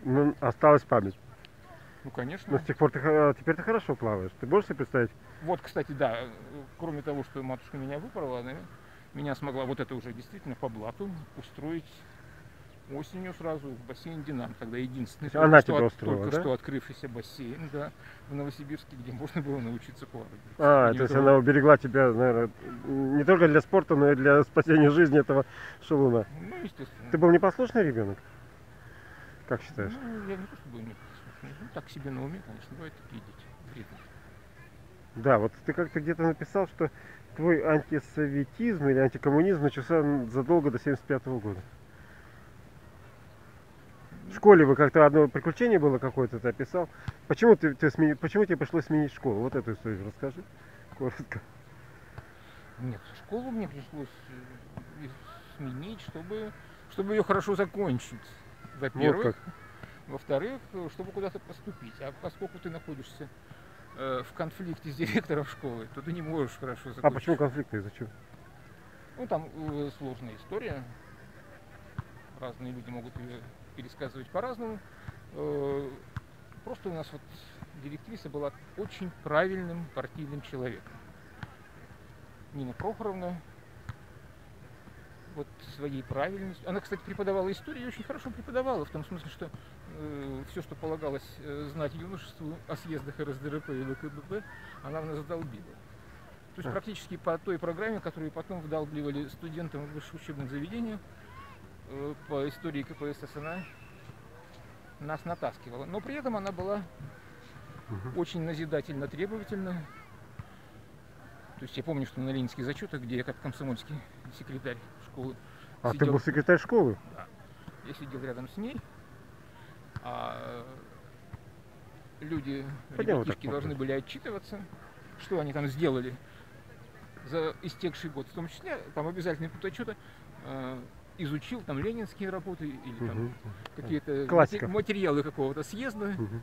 Ну, осталась память. Ну, конечно. Но с тех пор ты, хо- теперь ты хорошо плаваешь. Ты можешь себе представить? Вот, кстати, да, кроме того, что матушка меня выпорола, она меня смогла, вот это уже действительно по блату, устроить осенью сразу в бассейн Динам, тогда единственный Она только, что, тебя от- устроила, только да? что открывшийся бассейн, да, в Новосибирске, где можно было научиться плавать. А, Не то есть она уберегла тебя, наверное, не только для спорта, но и для спасения жизни этого шалуна. Ну, естественно. Ты был непослушный ребенок? Как считаешь? Ну, я не то чтобы не послушный. Ну, так себе на уме, конечно, бывают такие дети вредные. Да, вот ты как-то где-то написал, что твой антисоветизм или антикоммунизм начался задолго до 75 года. В школе вы как-то одно приключение было какое-то, ты описал. Почему, ты, ты смени- почему тебе пришлось сменить школу? Вот эту историю расскажи. Коротко. Нет, школу мне пришлось э, сменить, чтобы, чтобы ее хорошо закончить. Вот Во-первых. как. Во-вторых, чтобы куда-то поступить. А поскольку ты находишься э, в конфликте с директором школы, то ты не можешь хорошо закончить. А почему конфликты? Из-за чего? Ну, там э, сложная история. Разные люди могут ее пересказывать по-разному. Э, просто у нас вот директриса была очень правильным партийным человеком. Нина Прохоровна вот своей правильностью. Она, кстати, преподавала историю и очень хорошо преподавала, в том смысле, что все, что полагалось э, знать юношеству о съездах РСДРП и ВКБП, она в нас задолбила. То есть практически по той программе, которую потом вдалбливали студентам высших учебных заведений э, по истории КПСС, она нас натаскивала. Но при этом она была Мгм. очень назидательно требовательна. То есть я помню, что на ленинских зачетах, где я как комсомольский секретарь школы А ты сидел, был секретарь школы? Я сидел рядом с ней, а люди, Пойдем вот ребятишки, должны были отчитываться, что они там сделали за истекший год. В том числе, там обязательный пункт отчета э, изучил там ленинские работы или там Мгм. какие-то Классика. мате- материалы какого-то съезда. Мгм.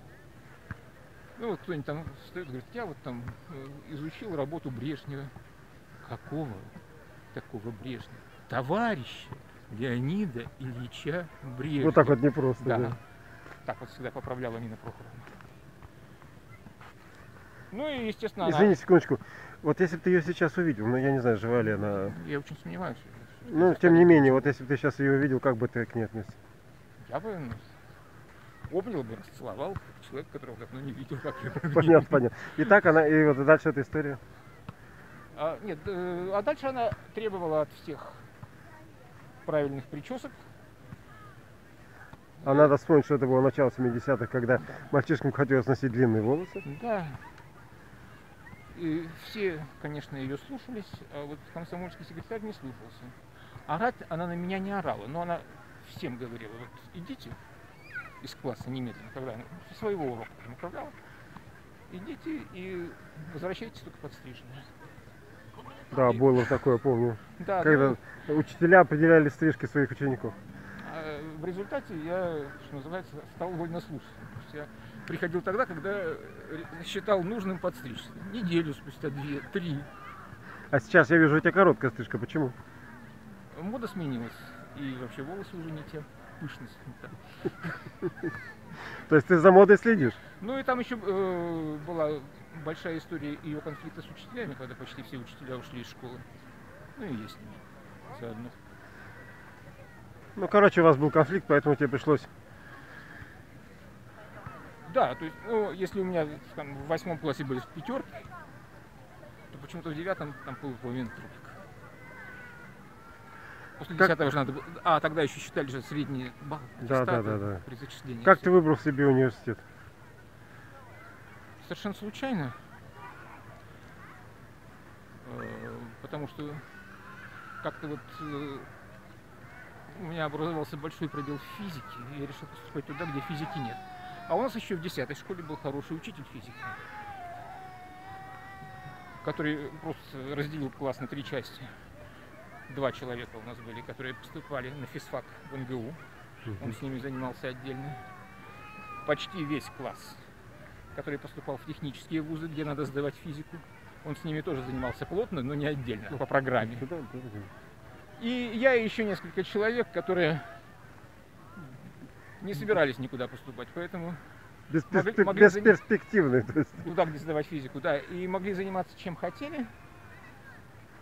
Ну вот кто-нибудь там встает, говорит, я вот там э, изучил работу Брежнева. Какого такого Брежнева? Товарища Леонида Ильича Брежнева. Вот так вот непросто. Да. Да. Так вот всегда поправляла Нина Прохоровна. Ну и, естественно, она- Извини секундочку. Вот если бы ты ее сейчас увидел, ну я не знаю, жива ли она. я очень сомневаюсь. Ну, тем не менее, вот если бы ты сейчас ее увидел, как бы ты к ней отнесся? Я бы ну, обнял бы, расцеловал, человек, которого давно не видел, как я. Понятно, понятно. И так она, и вот дальше эта история. А, нет, э, а дальше она требовала от всех правильных причесок. А надо вспомнить, что это было начало 70-х, когда мальчишкам хотелось носить длинные волосы. Да. И все, конечно, ее слушались, а вот комсомольский секретарь не слушался. Орать она на меня не орала, но она всем говорила, вот идите из класса немедленно, когда она со своего урока направляла, идите и возвращайтесь только подстриженные. Да, было такое, помню. Да, Когда ну, учителя определяли стрижки своих учеников. а в результате я, что называется, стал вольнослушателем. Я приходил тогда, когда э, считал нужным подстричься. Неделю спустя, две, три. А сейчас я вижу у тебя короткая стрижка. Почему? Мода сменилась. И вообще волосы уже не те. Пышность не та. То есть ты за модой следишь? Ну и там еще э, была большая история ее конфликта с учителями, когда почти все учителя ушли из школы. Ну и есть с ними заодно. Ну, короче, у вас был конфликт, поэтому тебе пришлось... Да, то есть, ну, если у меня там, в восьмом классе были пятерки, то почему-то в девятом там был половина трубок. После Как- десятого же надо было... А, тогда еще считали же средний балл. Да, да, да, да. При зачислении. Как ты выбрал себе университет? Совершенно случайно. Э, Потому что как-то вот э, у меня образовался большой пробел в физике, и я решил поступать туда, где физики нет. А у нас еще в 10 школе был хороший учитель физики, который просто разделил класс на три части. Два человека у нас были, которые поступали на физфак в НГУ. Он с ними занимался отдельно. Почти весь класс, который поступал в технические вузы, где надо сдавать физику. Он с ними тоже занимался плотно, но не отдельно, по программе. И я и еще несколько человек, которые не собирались никуда поступать, поэтому Могли- Бесперспек- могли Бесперспективный. то есть. туда, где сдавать физику, да, и могли заниматься чем хотели,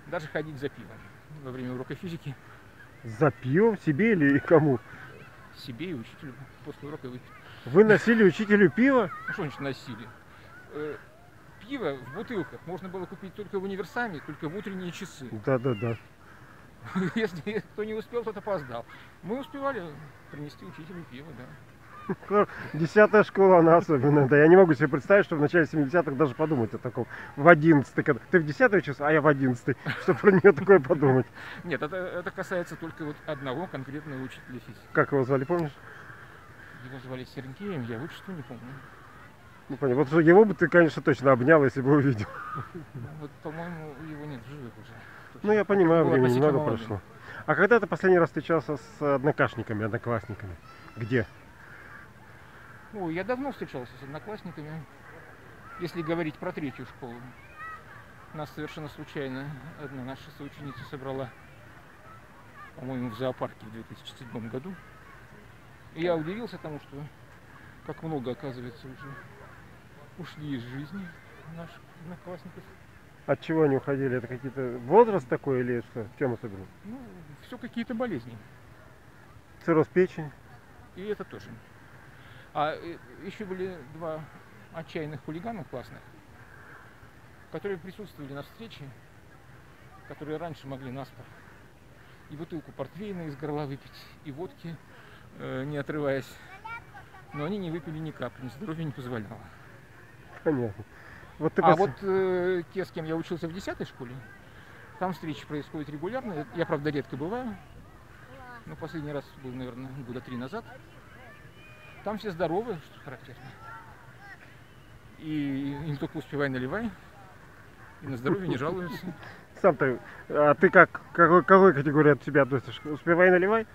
даже ходить за пивом во время урока физики За пивом себе или кому? себе и учителю после урока выпить. Вы носили учителю пиво? Ну что значит носили? Э, Пиво в бутылках можно было купить только в универсаме, только в утренние часы. Да, да, да. Если кто не успел, тот опоздал. Мы успевали принести учителю пиво, да. Десятая школа, она особенная. Да, я не могу себе представить, что в начале 70-х даже подумать о таком. В 11 когда Ты в 10 час, а я в 11 Что про нее такое подумать. Нет, это, это касается только вот одного конкретного учителя физики. Как его звали, помнишь? Его звали Сергеем, я вычту не помню. Ну, понятно. Вот его бы ты, конечно, точно обнял, если бы увидел. Вот, по-моему, его нет в живых уже. Ну, я понимаю, времени много молодым. прошло. А когда ты последний раз встречался с однокашниками, одноклассниками? Где? Ой, я давно встречался с одноклассниками. Если говорить про третью школу. Нас совершенно случайно одна наша соученица собрала, по-моему, в зоопарке в 2007 году. И я удивился тому, что как много, оказывается, уже ушли из жизни наших одноклассников. От чего они уходили? Это какие-то возраст такой или что? В чем особенно? Ну, все какие-то болезни. Цирроз печени? И это тоже. А э, еще были два отчаянных хулигана классных, которые присутствовали на встрече, которые раньше могли наспор и бутылку портвейна из горла выпить, и водки, э, не отрываясь. Но они не выпили ни капли, здоровье не позволяло. Понятно. Вот ты а пос- вот э, те, с кем я учился в 10 школе, там встречи происходят регулярно. Я, правда, редко бываю. ну, последний раз был, наверное, года три назад. Там все здоровы, что характерно. И не только успевай наливай, и на здоровье не жалуются. Сам ты, а ты как, какой, какой категории от себя относишь? Успевай, наливай?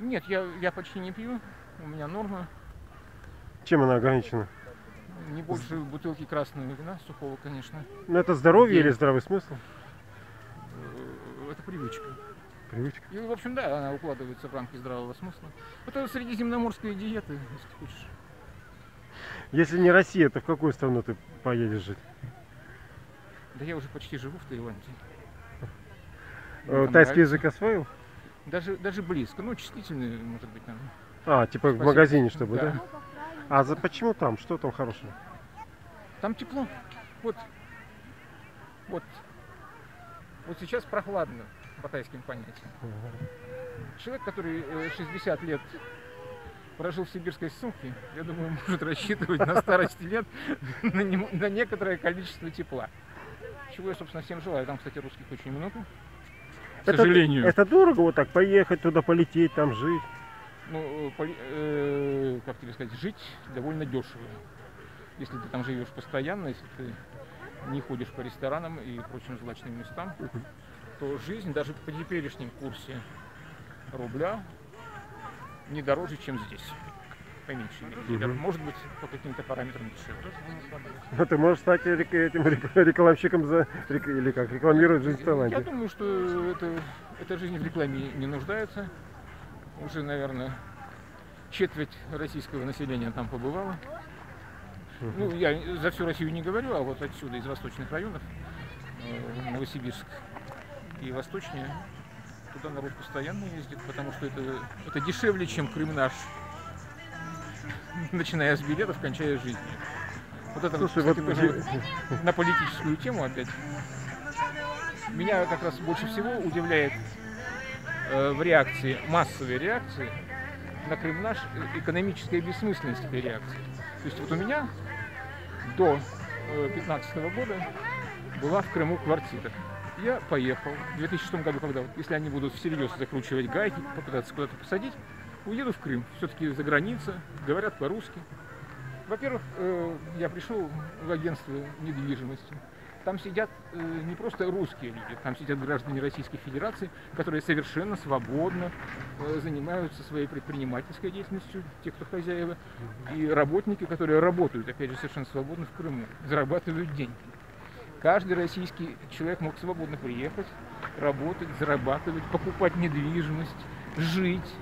Нет, я, я почти не пью, у меня норма. Чем она ограничена? Не больше бутылки красного вина, сухого, конечно. Ну это здоровье День. или здравый смысл? Э, Это привычка. Привычка. И, в общем, да, она укладывается в рамки здравого смысла. Это средиземноморская диета, если хочешь. Если не Россия, то в какую страну ты поедешь жить? Да я уже почти живу в Таиланде. Э, Тайский нравится. язык освоил? Даже, даже близко. Ну, чувствительный, может быть, там. А, типа в Спасибо. магазине, чтобы, да? Да. А за почему там? Что там хорошего? Там тепло. Вот. Вот. Вот сейчас прохладно по тайским понятиям. Человек, который э, 60 лет прожил в сибирской ссылке, я думаю, может рассчитывать на старости лет на, нем- на некоторое количество тепла. Чего я, собственно, всем желаю. Там, кстати, русских очень много. К Это- сожалению. Это дорого вот так поехать туда, полететь, там жить. ну, э, поли- э, как тебе сказать, жить довольно дешево. Если ты там живешь постоянно, если ты не ходишь по ресторанам и прочим злачным местам, то жизнь даже по теперешнем курсе рубля не дороже, чем здесь. По меньшей мере. Мгм. Может быть, по каким-то параметрам дешевле. Ну, ты можешь стать этим рек- рекламщиком за или как рекламировать жизнь в Я Таиланде. думаю, что это, эта жизнь в рекламе не нуждается. Уже, наверное, четверть российского населения там побывала. Ну, я за всю Россию не говорю, а вот отсюда, из восточных районов, э, Новосибирск и восточнее, туда народ постоянно ездит, потому что это, это дешевле, чем Крым наш. Начиная с билетов, кончая жизнью. Вот это, Слушай, кстати, вот на политическую тему опять. Меня как раз больше всего удивляет э, в реакции, массовой реакции на Крым наш э, экономическая бессмысленность этой реакции. То есть вот у меня до 2015 года была в Крыму квартира. Я поехал в 2006 году, когда, если они будут всерьез закручивать гайки, попытаться куда-то посадить, уеду в Крым. Все-таки за граница, говорят по-русски. Во-первых, э, я пришел в агентство недвижимости. Там сидят э, не просто русские люди, там сидят граждане Российской Федерации, которые совершенно свободно э, занимаются своей предпринимательской деятельностью, те, кто хозяева, и работники, которые работают, опять же, совершенно свободно в Крыму, зарабатывают деньги. Каждый российский человек мог свободно приехать, работать, зарабатывать, покупать недвижимость, жить.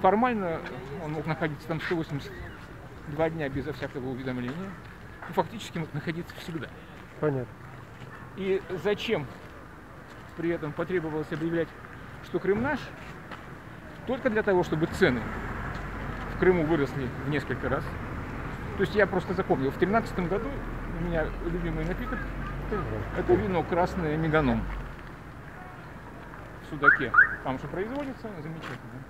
Формально он мог находиться там 182 дня безо всякого уведомления. И фактически мог находиться всегда. Понятно. И зачем при этом потребовалось объявлять, что Крым наш, только для того, чтобы цены в Крыму выросли в несколько раз. То есть я просто запомнил, в 2013 году у меня любимый напиток это вино красное меганом в Судаке. Там же производится, замечательно.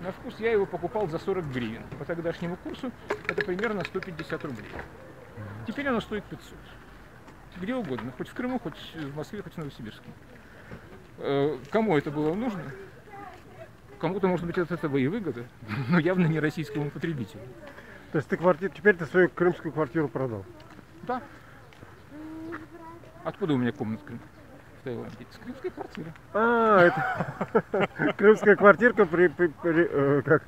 На вкус я его покупал за 40 гривен. По тогдашнему курсу это примерно 150 рублей. Теперь оно стоит 500. Где угодно, хоть в Крыму, хоть в Москве, хоть в Новосибирске. Э, Кому это было нужно? Кому-то, может быть, от этого и выгода, но явно не российскому потребителю. То есть ты квартиру, теперь ты свою крымскую квартиру продал. Да. Откуда у меня комната Крым? В Таиланде. С крымской квартиры. А, это крымская квартирка при, при- при- э, как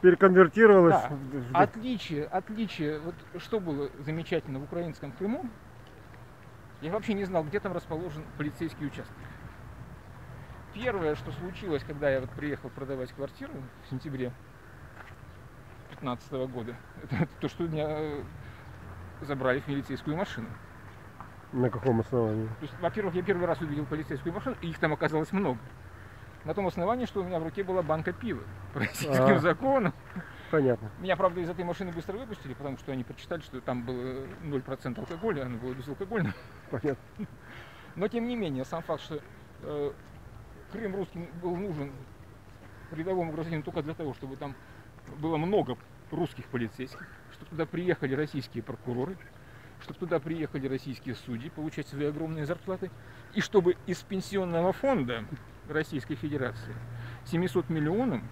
переконвертировалась. Да. Отличие, отличие, вот что было замечательно в украинском Крыму, я вообще не знал, где там расположен полицейский участок. Первое, что случилось, когда я вот приехал продавать квартиру в сентябре 2015 года, это то, что меня э, забрали в милицейскую машину. На каком основании? Во-первых, я первый раз увидел полицейскую машину, и их там оказалось много. На том основании, что у меня в руке была банка пива по российским А. законам. Понятно. Меня, правда, из этой машины быстро выпустили, потому что они прочитали, что там было 0% алкоголя, оно было безалкогольное. Понятно. Но, тем не менее, сам факт, что э, Крым русским был нужен рядовому гражданину только для того, чтобы там было много русских полицейских, чтобы туда приехали российские прокуроры, чтобы туда приехали российские судьи получать свои огромные зарплаты, и чтобы из пенсионного фонда Российской Федерации 700 миллионам,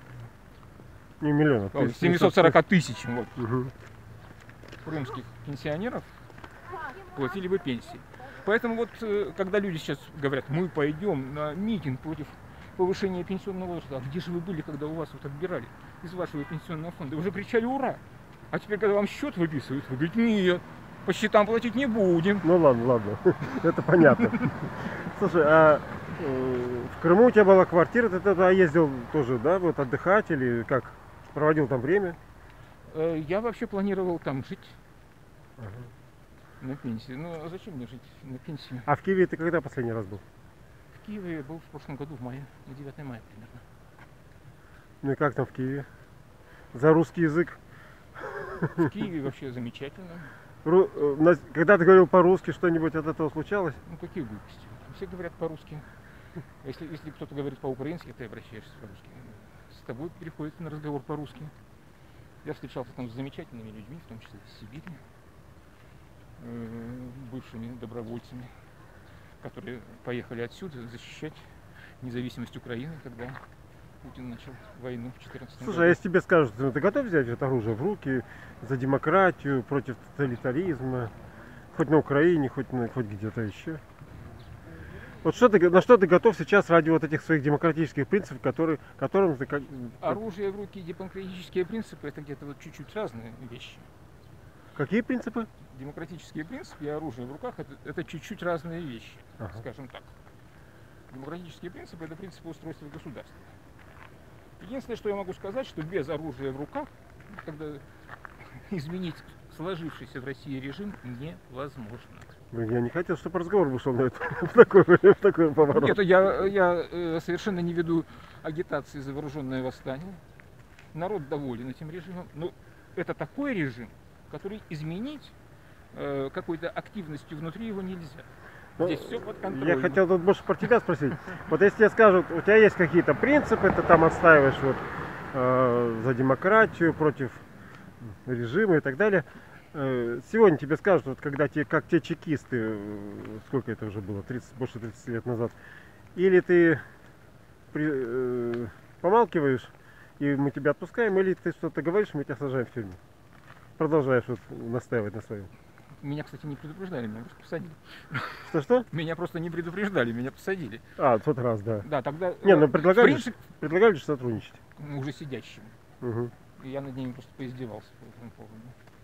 Не миллионов. о, тысяч, 740 тысячам вот, Мгм. крымских пенсионеров платили бы пенсии. Поэтому вот, э, когда люди сейчас говорят, мы пойдем на митинг против повышения пенсионного возраста, а где же вы были, когда у вас вот отбирали из вашего пенсионного фонда? Вы же кричали «Ура!» А теперь, когда вам счет выписывают, вы говорите «Нет, по счетам платить не будем». Ну ладно, ладно. Это понятно. Слушай, а э, в Крыму у тебя была квартира, ты туда ездил тоже, да, вот отдыхать или как? Проводил там время? Э, Я вообще планировал там жить на пенсии. Ну, а зачем мне жить на пенсии? А в Киеве ты когда последний раз был? В Киеве я был в прошлом году, в мае, на 9 мая примерно. Ну и как там в Киеве? За русский язык? В Киеве вообще замечательно. Э, Когда ты говорил по-русски, что-нибудь от этого случалось? Ну, какие глупости. Все говорят по-русски. Если, если кто-то говорит по-украински, ты обращаешься по-русски. С тобой переходит на разговор по-русски. Я встречался там с замечательными людьми, в том числе из Сибири, э, бывшими добровольцами, которые поехали отсюда защищать независимость Украины, когда Путин начал войну в 2014 году. Слушай, а если тебе скажут, ну, ты готов взять это оружие в руки за демократию, против тоталитаризма, хоть на Украине, хоть, на, хоть где-то еще? Вот что ты, на что ты готов сейчас ради вот этих своих демократических принципов, которые, которым ты как... Оружие в руки и демократические принципы это где-то вот чуть-чуть разные вещи. Какие принципы? Демократические принципы и оружие в руках это, это чуть-чуть разные вещи, Ага. скажем так. Демократические принципы это принципы устройства государства. Единственное, что я могу сказать, что без оружия в руках, когда изменить сложившийся в России режим невозможно. Я не хотел, чтобы разговор вышел на в, такой, в такой поворот. Нет, я, я э, совершенно не веду агитации за вооруженное восстание. Народ доволен этим режимом. Но это такой режим, который изменить э, какой-то активностью внутри его нельзя. Ну, Здесь все под контролем. Я хотел тут больше про тебя спросить. Вот если тебе скажут, у тебя есть какие-то принципы, ты там отстаиваешь вот, э, за демократию, против режима и так далее. Э, сегодня тебе скажут, вот когда те, как те чекисты, э, сколько это уже было, 30, больше 30 лет назад, или ты при- э, помалкиваешь, и мы тебя отпускаем, или ты что-то говоришь, мы тебя сажаем в тюрьму. Продолжаешь вот настаивать на своем. Меня, кстати, не предупреждали, меня просто посадили. Что-что? Меня просто не предупреждали, меня посадили. А, в тот раз, да. Да, тогда... Не, ну предлагали, принципе, предлагали сотрудничать. уже сидящим. Мгм. И я над ними просто поиздевался по этому поводу.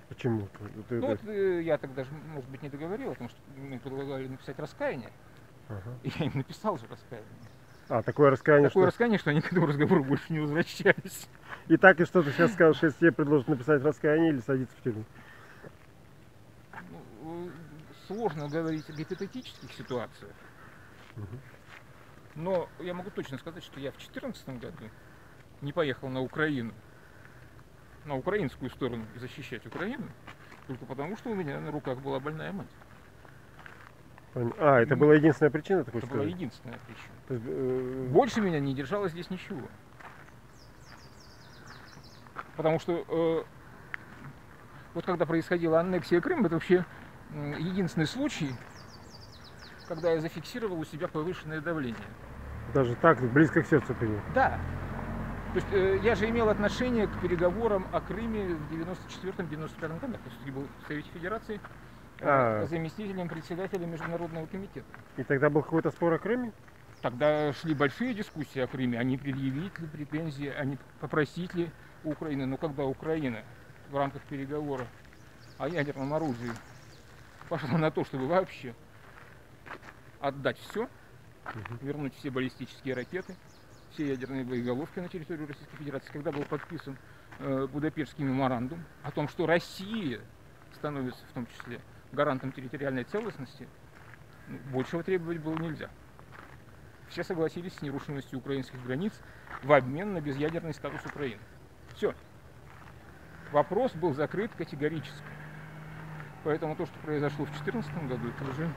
Почему? Ты- Ну ты- вот э, я тогда же, может быть, не договорил, потому что мне предлагали написать раскаяние. Ага. И я им написал же раскаяние. А, такое раскаяние, Такое что... раскаяние, что они к этому разговору больше не возвращались. И так, и что ты сейчас скажешь, если тебе предложат написать раскаяние или садиться в тюрьму? Сложно говорить о гипотетических ситуациях. Но я могу точно сказать, что я в 2014 году не поехал на Украину, на украинскую сторону защищать Украину, только потому, что у меня на руках была больная мать. А, это была единственная причина, Это была сказать? единственная причина. То есть, э, Больше меня не держало здесь ничего. Потому что э, вот когда происходила аннексия Крыма, это вообще единственный случай, когда я зафиксировал у себя повышенное давление. Даже так, близко к сердцу принял. Да. То есть э, я же имел отношение к переговорам о Крыме в 94-95 годах. То есть я был в Совете Федерации э, А. заместителем председателя Международного комитета. И тогда был какой-то спор о Крыме? Тогда шли большие дискуссии о Крыме, они предъявить ли претензии, они попросить ли Украины. Но когда Украина в рамках переговоров о ядерном оружии пошла на то, чтобы вообще отдать все, вернуть все баллистические ракеты, все ядерные боеголовки на территорию Российской Федерации, когда был подписан э, Будапештский меморандум о том, что Россия становится в том числе гарантом территориальной целостности, ну, большего требовать было нельзя. Все согласились с нерушимостью украинских границ в обмен на безъядерный статус Украины. Все. Вопрос был закрыт категорически. Поэтому то, что произошло в 2014 году, это уже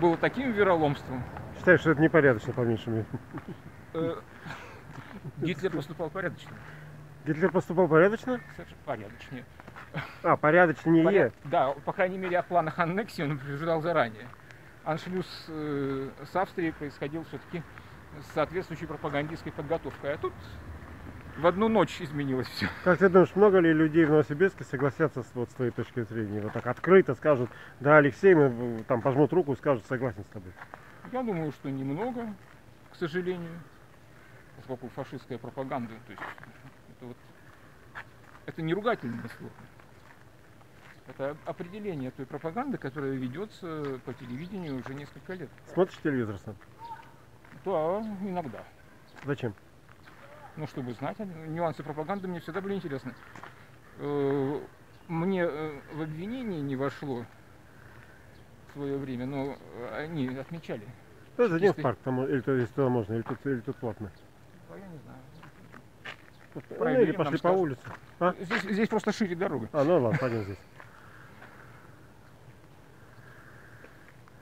было таким вероломством. Считаешь, что это непорядочно, по меньшей мере? Э, Гитлер поступал порядочно. Гитлер поступал порядочно? Совершенно порядочнее. А, порядочнее. Поряд- Да, по крайней мере, о планах аннексии он предупреждал заранее. Аншлюз э, с Австрией происходил все-таки с соответствующей пропагандистской подготовкой. А тут в одну ночь изменилось все. Как ты думаешь, много ли людей в Новосибирске согласятся с, вот, с твоей точки зрения? Вот так открыто скажут, да, Алексей, мы э, там пожмут руку и скажут, согласен с тобой. Я думаю, что немного, к сожалению, поскольку фашистская пропаганда, то есть это вот это не ругательное слово. Это определение той пропаганды, которая ведется по телевидению уже несколько лет. Смотришь телевизор сам? Да, иногда. Зачем? Ну, чтобы знать нюансы пропаганды, мне всегда были интересны. Э, мне э, в обвинение не вошло в свое время, но они отмечали. Да, зайдем в парк, там, или, то, если туда можно, или тут, или тут платно. А я не знаю. Ну, или пошли по улице. А? Здесь, здесь просто шире дорога. А, ну ладно, пойдем здесь.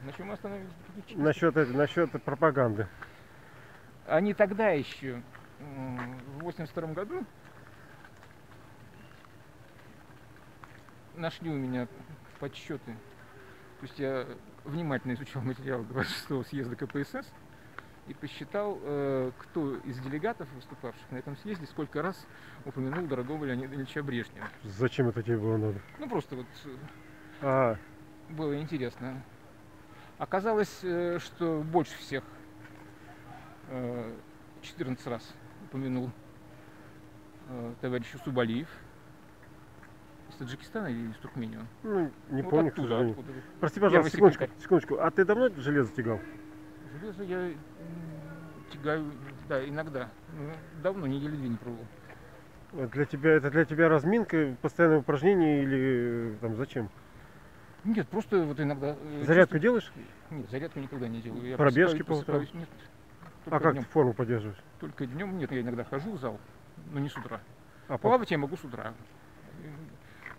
На чем мы остановились? Насчет, насчет пропаганды. Они тогда еще, в 82 году, нашли у меня подсчеты. То есть я внимательно изучал материал 26-го съезда КПСС и посчитал, э, кто из делегатов, выступавших на этом съезде, сколько раз упомянул дорогого Леонида Ильича Брежнева. Зачем это тебе было надо? Ну просто вот а. было интересно. Оказалось, э, что больше всех 14 э, раз упомянул э, товарищ Субалиев из Таджикистана или из Туркмении? Ну, не вот помню, оттуда, откуда. Прости, пожалуйста, секундочку, секундочку. А ты давно железо тягал? Железо я тягаю, да, иногда. Ну, давно, недели две не пробовал. Для тебя это для тебя разминка, постоянное упражнение или там зачем? Нет, просто вот иногда. Э, зарядку чувствую... делаешь? Нет, зарядку никогда не делаю. Я Пробежки по утрам? Нет. А как днем. ты форму поддерживаешь? Только днем. Нет, я иногда хожу в зал, но не с утра. А Плавать я могу с утра.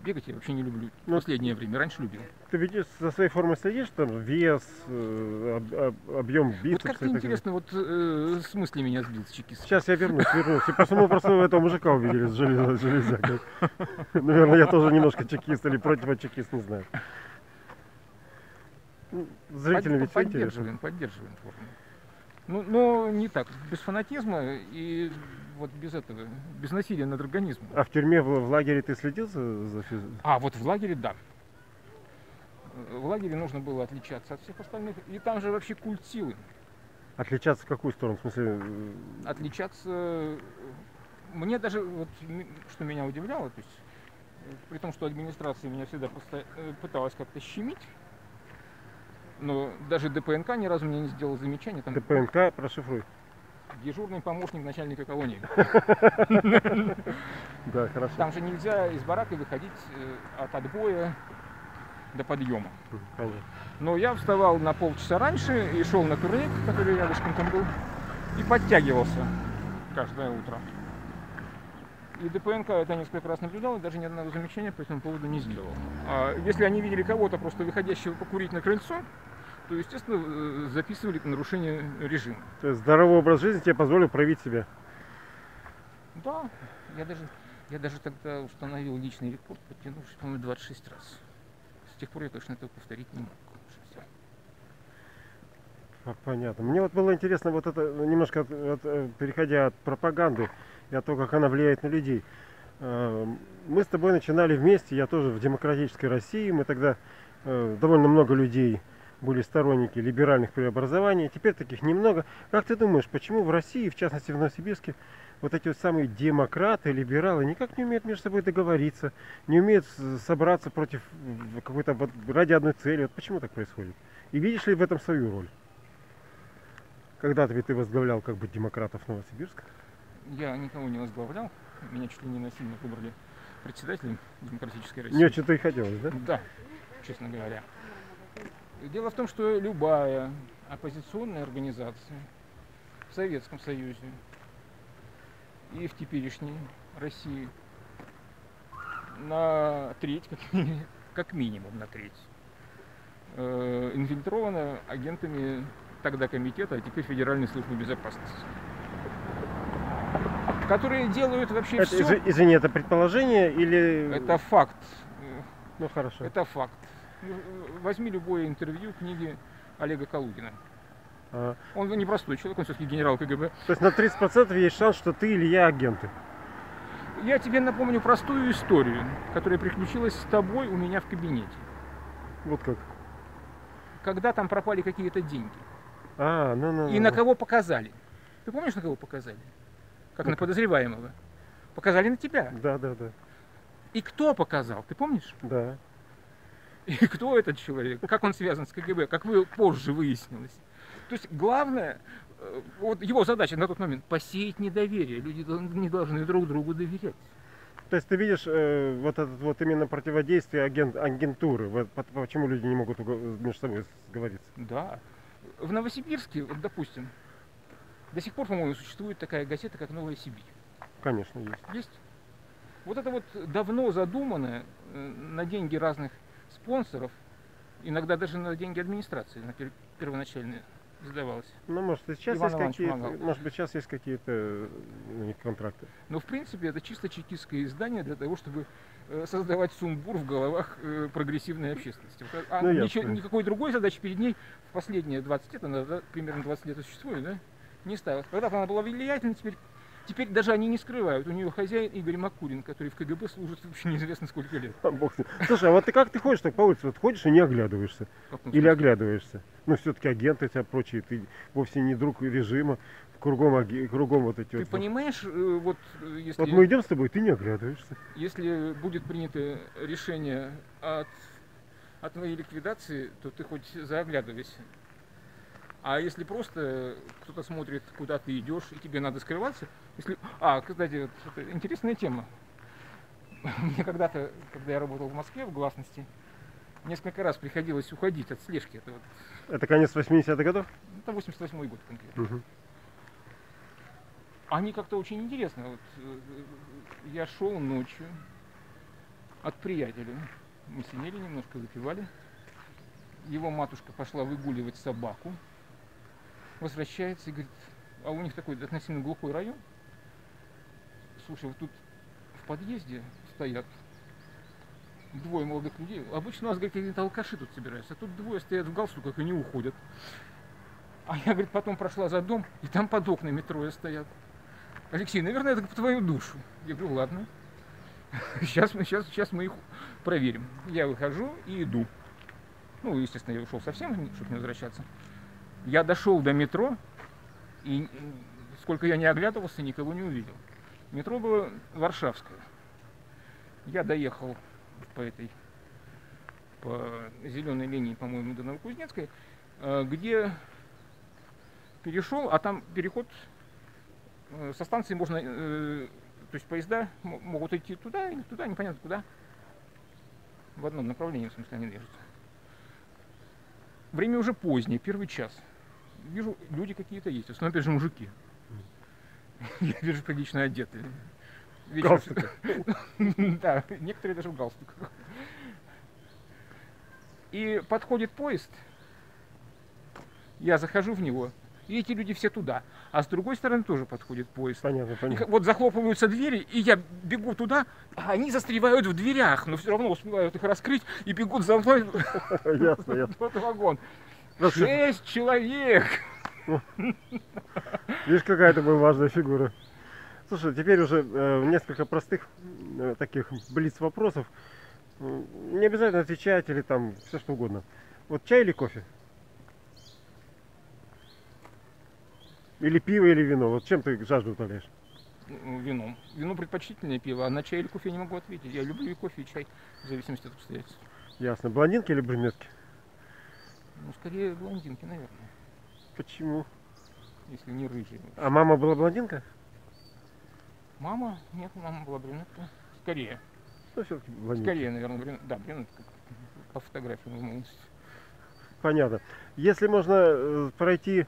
Бегать я вообще не люблю. В ну, последнее время. Раньше любил. Ты ведь за своей формой следишь? Там вес, э, об, об, объем бицепса? Вот как-то интересно, вот э, с мысли меня сбил чекист. Сейчас я вернусь, вернусь. И просто мы просто этого мужика увидели с железякой. Наверное, я тоже немножко чекист или противочекист, не знаю. Зрительно ведь Поддерживаем, поддерживаем форму. Ну, но не так, без фанатизма и вот без этого, без насилия над организмом. А в тюрьме, в, в лагере ты следил за, за физ... А, вот в лагере, да. В лагере нужно было отличаться от всех остальных. И там же вообще культ силы. Отличаться в какую сторону? В смысле... Э, отличаться... Мне даже, вот, что меня удивляло, то есть, при том, что администрация меня всегда э, пыталась как-то щемить, но даже ДПНК ни разу мне не сделал замечания. Там... ДПНК, прошифруй. Дежурный помощник начальника колонии. Да, хорошо. Там же нельзя из барака выходить э, от отбоя до подъема. Но я вставал на полчаса раньше и шел на турник, который рядышком там был, и подтягивался каждое утро. И ДПНК это несколько раз наблюдал, и даже ни одного замечания по этому поводу не сделал. А если они видели кого-то просто выходящего покурить на крыльцо, то, естественно, э, записывали нарушение режима. То есть здоровый образ жизни тебе позволил проявить себя? Да, я даже, я даже тогда установил личный рекорд, подтянувшись, по-моему, 26 раз. С тех пор я, конечно, этого повторить не мог. А, понятно. Мне вот было интересно, вот это немножко от, от, э, переходя от пропаганды и от того, как она влияет на людей. Э, мы с тобой начинали вместе, я тоже в демократической России, мы тогда довольно много людей были сторонники либеральных преобразований. Теперь таких немного. Как ты думаешь, почему в России, в частности в Новосибирске, вот эти вот самые демократы, либералы никак не умеют между собой договориться, не умеют собраться против какой-то ради одной цели. Вот почему так происходит? И видишь ли в этом свою роль? Когда-то ведь ты возглавлял как бы демократов Новосибирска? Я никого не возглавлял. Меня чуть ли не насильно выбрали председателем Демократической России. Не очень-то и хотелось, да? Да, честно говоря. Дело в том, что любая оппозиционная организация в Советском Союзе и в теперешней России на треть, как, минимум на треть, э, инфильтрована агентами тогда комитета, а теперь Федеральной службы безопасности. Которые делают вообще это, все. Извини, это предположение или... Это факт. Ну хорошо. Это факт. Возьми любое интервью книги Олега Калугина. А, Он не простой человек, он все-таки генерал КГБ. то есть на 30% есть шанс, что ты или я агенты. Я тебе напомню простую историю, которая приключилась с тобой у меня в кабинете. Вот как. Когда там пропали какие-то деньги. А, ну, ну, И ну. на кого показали? Ты помнишь, на кого показали? Как на Ну-ка. подозреваемого. Показали на тебя. Да, да, да. И кто показал? Ты помнишь? Да. И кто этот человек? Как он связан с КГБ? Как вы позже выяснилось? То есть главное, э, вот его задача на тот момент посеять недоверие. Люди не должны друг другу доверять. То есть ты видишь э, вот это вот именно противодействие агент, агентуры. Вот по- почему люди не могут между собой сговориться. Да. В Новосибирске, вот, допустим, до сих пор, по-моему, существует такая газета, как Новая Сибирь. Конечно, есть. Есть? Вот это вот давно задуманное э, на деньги разных спонсоров, иногда даже на деньги администрации, на пер- первоначальные издавалось. Ну, может, сейчас Иван есть какие-то, может быть, сейчас есть какие-то у них контракты. Но в принципе это чисто чекистское издание для того, чтобы э, создавать сумбур в головах э, прогрессивной общественности. А Ну, ничего- никакой другой задачи перед ней в последние 20 лет, она примерно 20 лет существует, да, не ставилась. Когда-то она была влиятельна, теперь, теперь даже они не скрывают. У нее хозяин Игорь Макурин, который в КГБ служит вообще неизвестно сколько лет. А, бог. Слушай, а вот ты как ты ходишь так по улице? Вот ходишь и не оглядываешься. Или оглядываешься. Ну, все-таки агенты тебя прочие, ты вовсе не друг режима, кругом, кругом вот эти Ты вот. понимаешь, э, вот э, если, Вот мы идем с тобой, ты не оглядываешься. если будет принято решение от, о твоей ликвидации, то ты хоть заоглядывайся. А если просто кто-то смотрит, куда ты идешь, и тебе надо скрываться, если... А, кстати, вот это интересная тема. Мне когда-то, когда я работал в Москве в гласности, несколько раз приходилось уходить от слежки. Это, вот, Это конец 80-х годов? это 88 год конкретно. Мгм. Они как-то очень интересно. Вот, э, я шел ночью от приятеля. Мы сидели немножко, выпивали. Его матушка пошла выгуливать собаку. Возвращается и говорит, а у них такой относительно глухой район. Слушай, вот тут в подъезде стоят двое молодых людей. Обычно у нас, говорит, какие-то алкаши тут собираются. А тут двое стоят в галстуках и не уходят. А я, говорит, потом прошла за дом, и там под окнами трое стоят. Алексей, наверное, это по твою душу. Я говорю, ладно. Сейчас мы, сейчас, сейчас мы их проверим. Я выхожу и иду. Ну, естественно, я ушел совсем, чтобы не возвращаться. Я дошел до метро, и сколько я не оглядывался, никого не увидел. Метро было Варшавское. Я доехал по этой по зеленой линии, по-моему, до Новокузнецкой, э, где перешел, а там переход э, со станции можно, э, то есть поезда могут идти туда или туда, непонятно куда. В одном направлении, в смысле, они движутся. Время уже позднее, первый час. Вижу, люди какие-то есть, в основном, опять же, мужики. Я вижу прилично одетые. Галстуках. Да, некоторые даже в галстуках. И подходит поезд, я захожу в него, и эти люди все туда. А с другой стороны тоже подходит поезд. Понятно, И понятно. вот захлопываются двери, и я бегу туда, а они застревают в дверях, но все равно успевают их раскрыть и бегут за мной Ясно, ясно. вагон. Шесть человек! Видишь, какая ты была важная фигура. Слушай, теперь уже э, несколько простых э, таких блиц вопросов. Не обязательно отвечать или там все что угодно. Вот чай или кофе? Или пиво, или вино. Вот чем ты жажду утоляешь? Вином. Вино предпочтительнее пиво, а на чай или кофе я не могу ответить. Я люблю и кофе, и чай, в зависимости от обстоятельств. Ясно. Блондинки или брюнетки? Ну, скорее блондинки, наверное, Почему? если не рыжие. А мама была блондинка? Мама? Нет, мама была брюнетка. Скорее. Ну, все-таки блондинка. Скорее, наверное, брюнетка. Да, брюнетка. По фотографиям. Понятно. Если можно э, пройти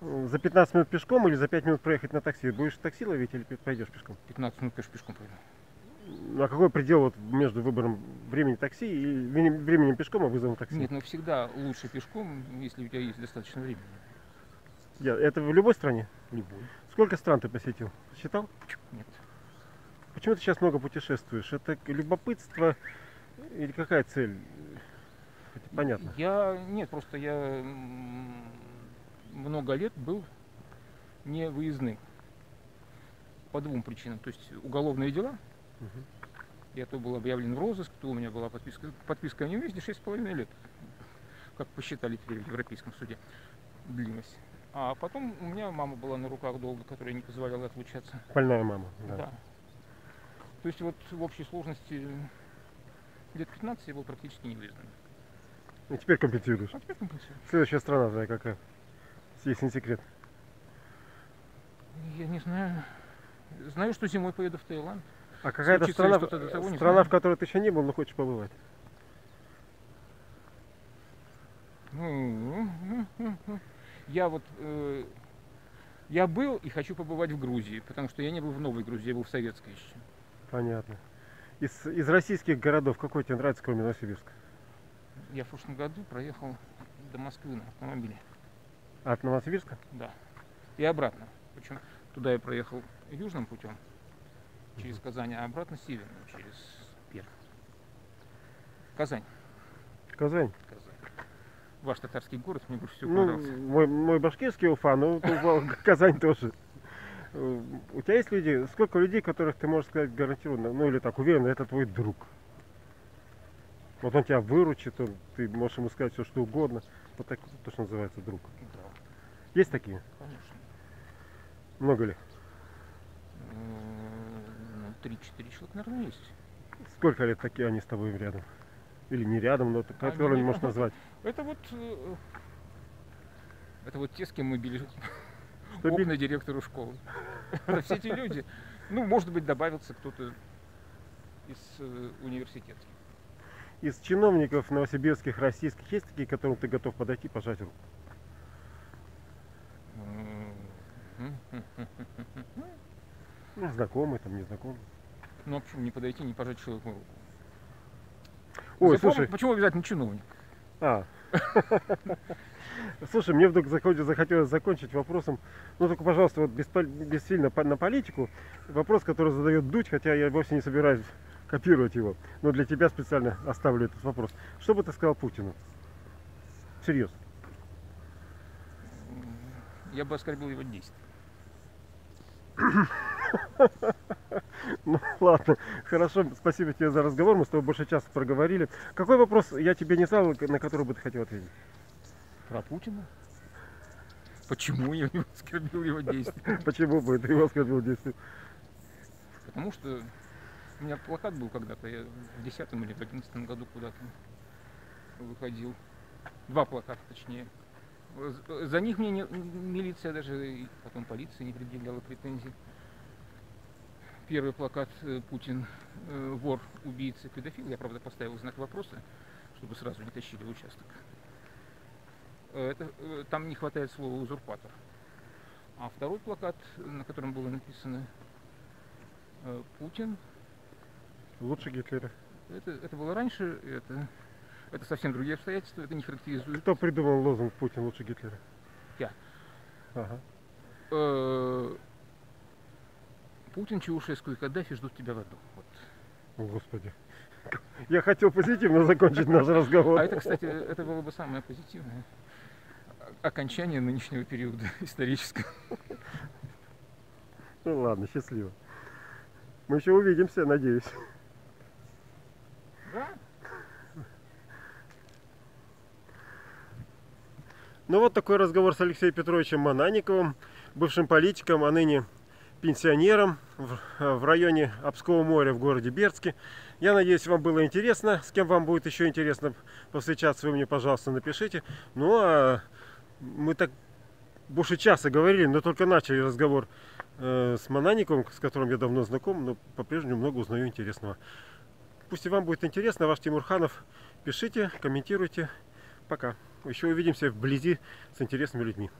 э, за 15 минут пешком или за 5 минут проехать на такси, будешь такси ловить или пойдешь пешком? 15 минут, конечно, пешком пойду. Ну, А какой предел вот между выбором времени такси и вре- временем пешком и вызовом такси? Нет, ну всегда лучше пешком, если у тебя есть достаточно времени. Я- это в любой стране? Любой. Сколько стран ты посетил? Считал? Нет. Почему ты сейчас много путешествуешь? Это любопытство или какая цель? Это понятно. Я. Нет, просто я много лет был не выездным. По двум причинам. То есть уголовные дела, Я то был объявлен в розыск, то у меня была подписка, подписка о невыезде 6,5 лет, как посчитали теперь в Европейском суде длинность. А потом у меня мама была на руках долго, которая не позволяла отлучаться. Больная мама. Да. Да. То есть вот в общей сложности лет 15 я был практически невыездным. И теперь компенсируешь. А теперь компенсирую. Следующая страна твоя какая? Если не секрет. Я не знаю. Знаю, что зимой поеду в Таиланд. А какая-то страна, страна, в которой ты еще не был, но хочешь побывать? Ну, Я вот э, я был и хочу побывать в Грузии, потому что я не был в Новой Грузии, я был в Советской еще. Понятно. Из, из российских городов какой тебе нравится, кроме Новосибирска? Я в прошлом году проехал до Москвы на автомобиле, А от Новосибирска? да, и обратно. Причем туда я проехал южным путем через Казань, а обратно северным через Пермь. Казань, Казань. Казань. Ваш татарский город мне больше всего Ну, понравился. мой, мой башкирский Уфа, ну, Уфа, Казань тоже. У тебя есть люди, сколько людей, которых ты можешь сказать гарантированно, ну или так, уверенно, это твой друг? Вот он тебя выручит, он, ты можешь ему сказать все, что угодно. Вот так, то, что называется друг. Да, Есть такие? конечно. Много ли? Э, Ну, 3-4 человека, наверное, есть. Сколько лет такие они с тобой рядом? Или не рядом, но которые не можешь назвать. Это вот э, это вот те, с кем мы били Кто били? окна директору школы. Это все эти люди. Ну, может быть, добавился кто-то из э, университетских. Из чиновников новосибирских, российских, есть такие, которым ты готов подойти, пожать руку? Ну, знакомый, там, незнакомый. Ну, а почему не подойти, не пожать человеку руку? Ой, Запомни, слушай, Почему обязательно чиновник? а. Слушай, мне вдруг захотелось закончить вопросом, ну только, пожалуйста, вот без, сильно на политику, вопрос, который задает Дудь, хотя я вовсе не собираюсь копировать его, но для тебя специально оставлю этот вопрос. Что бы ты сказал Путину? Серьезно. Я бы оскорбил его действия. Ну ладно, хорошо, спасибо тебе за разговор, мы с тобой больше часа проговорили. Какой вопрос я тебе не задал, на который бы ты хотел ответить? Про Путина? Почему я не оскорбил его действия? Почему бы ты его оскорбил действие? Потому что у меня плакат был когда-то, я в 10 или в 11 году куда-то выходил. Два плаката, точнее. З- За них мне не- милиция даже, и потом полиция не предъявляла претензий. Первый плакат э, Путин э, вор, убийца, педофил. Я, правда, поставил знак вопроса, чтобы сразу не тащили в участок. Э, Это, э, там не хватает слова узурпатор. А второй плакат, на котором было написано э, Путин, Лучше Гитлера. это, это было раньше, это, это совсем другие обстоятельства, это не характеризует. Кто придумал лозунг Путин лучше Гитлера? Я. Ага. Э, Путин, Чаушеску и Каддафи ждут тебя в аду. Вот. О, Господи. Я хотел позитивно закончить наш разговор. А это, кстати, это было бы самое позитивное окончание нынешнего периода исторического. Ну ладно, счастливо. Мы еще увидимся, надеюсь. Да? Ну вот такой разговор с Алексеем Петровичем Мананиковым, бывшим политиком, а ныне пенсионером в, районе Обского моря в городе Бердске. Я надеюсь, вам было интересно. С кем вам будет еще интересно повстречаться, вы мне, пожалуйста, напишите. Ну а мы так больше часа говорили, но только начали разговор э, с Мананиковым, с которым я давно знаком, но по-прежнему много узнаю интересного. Пусть и вам будет интересно, ваш Тимурханов. Пишите, комментируйте. Пока. Еще увидимся вблизи с интересными людьми.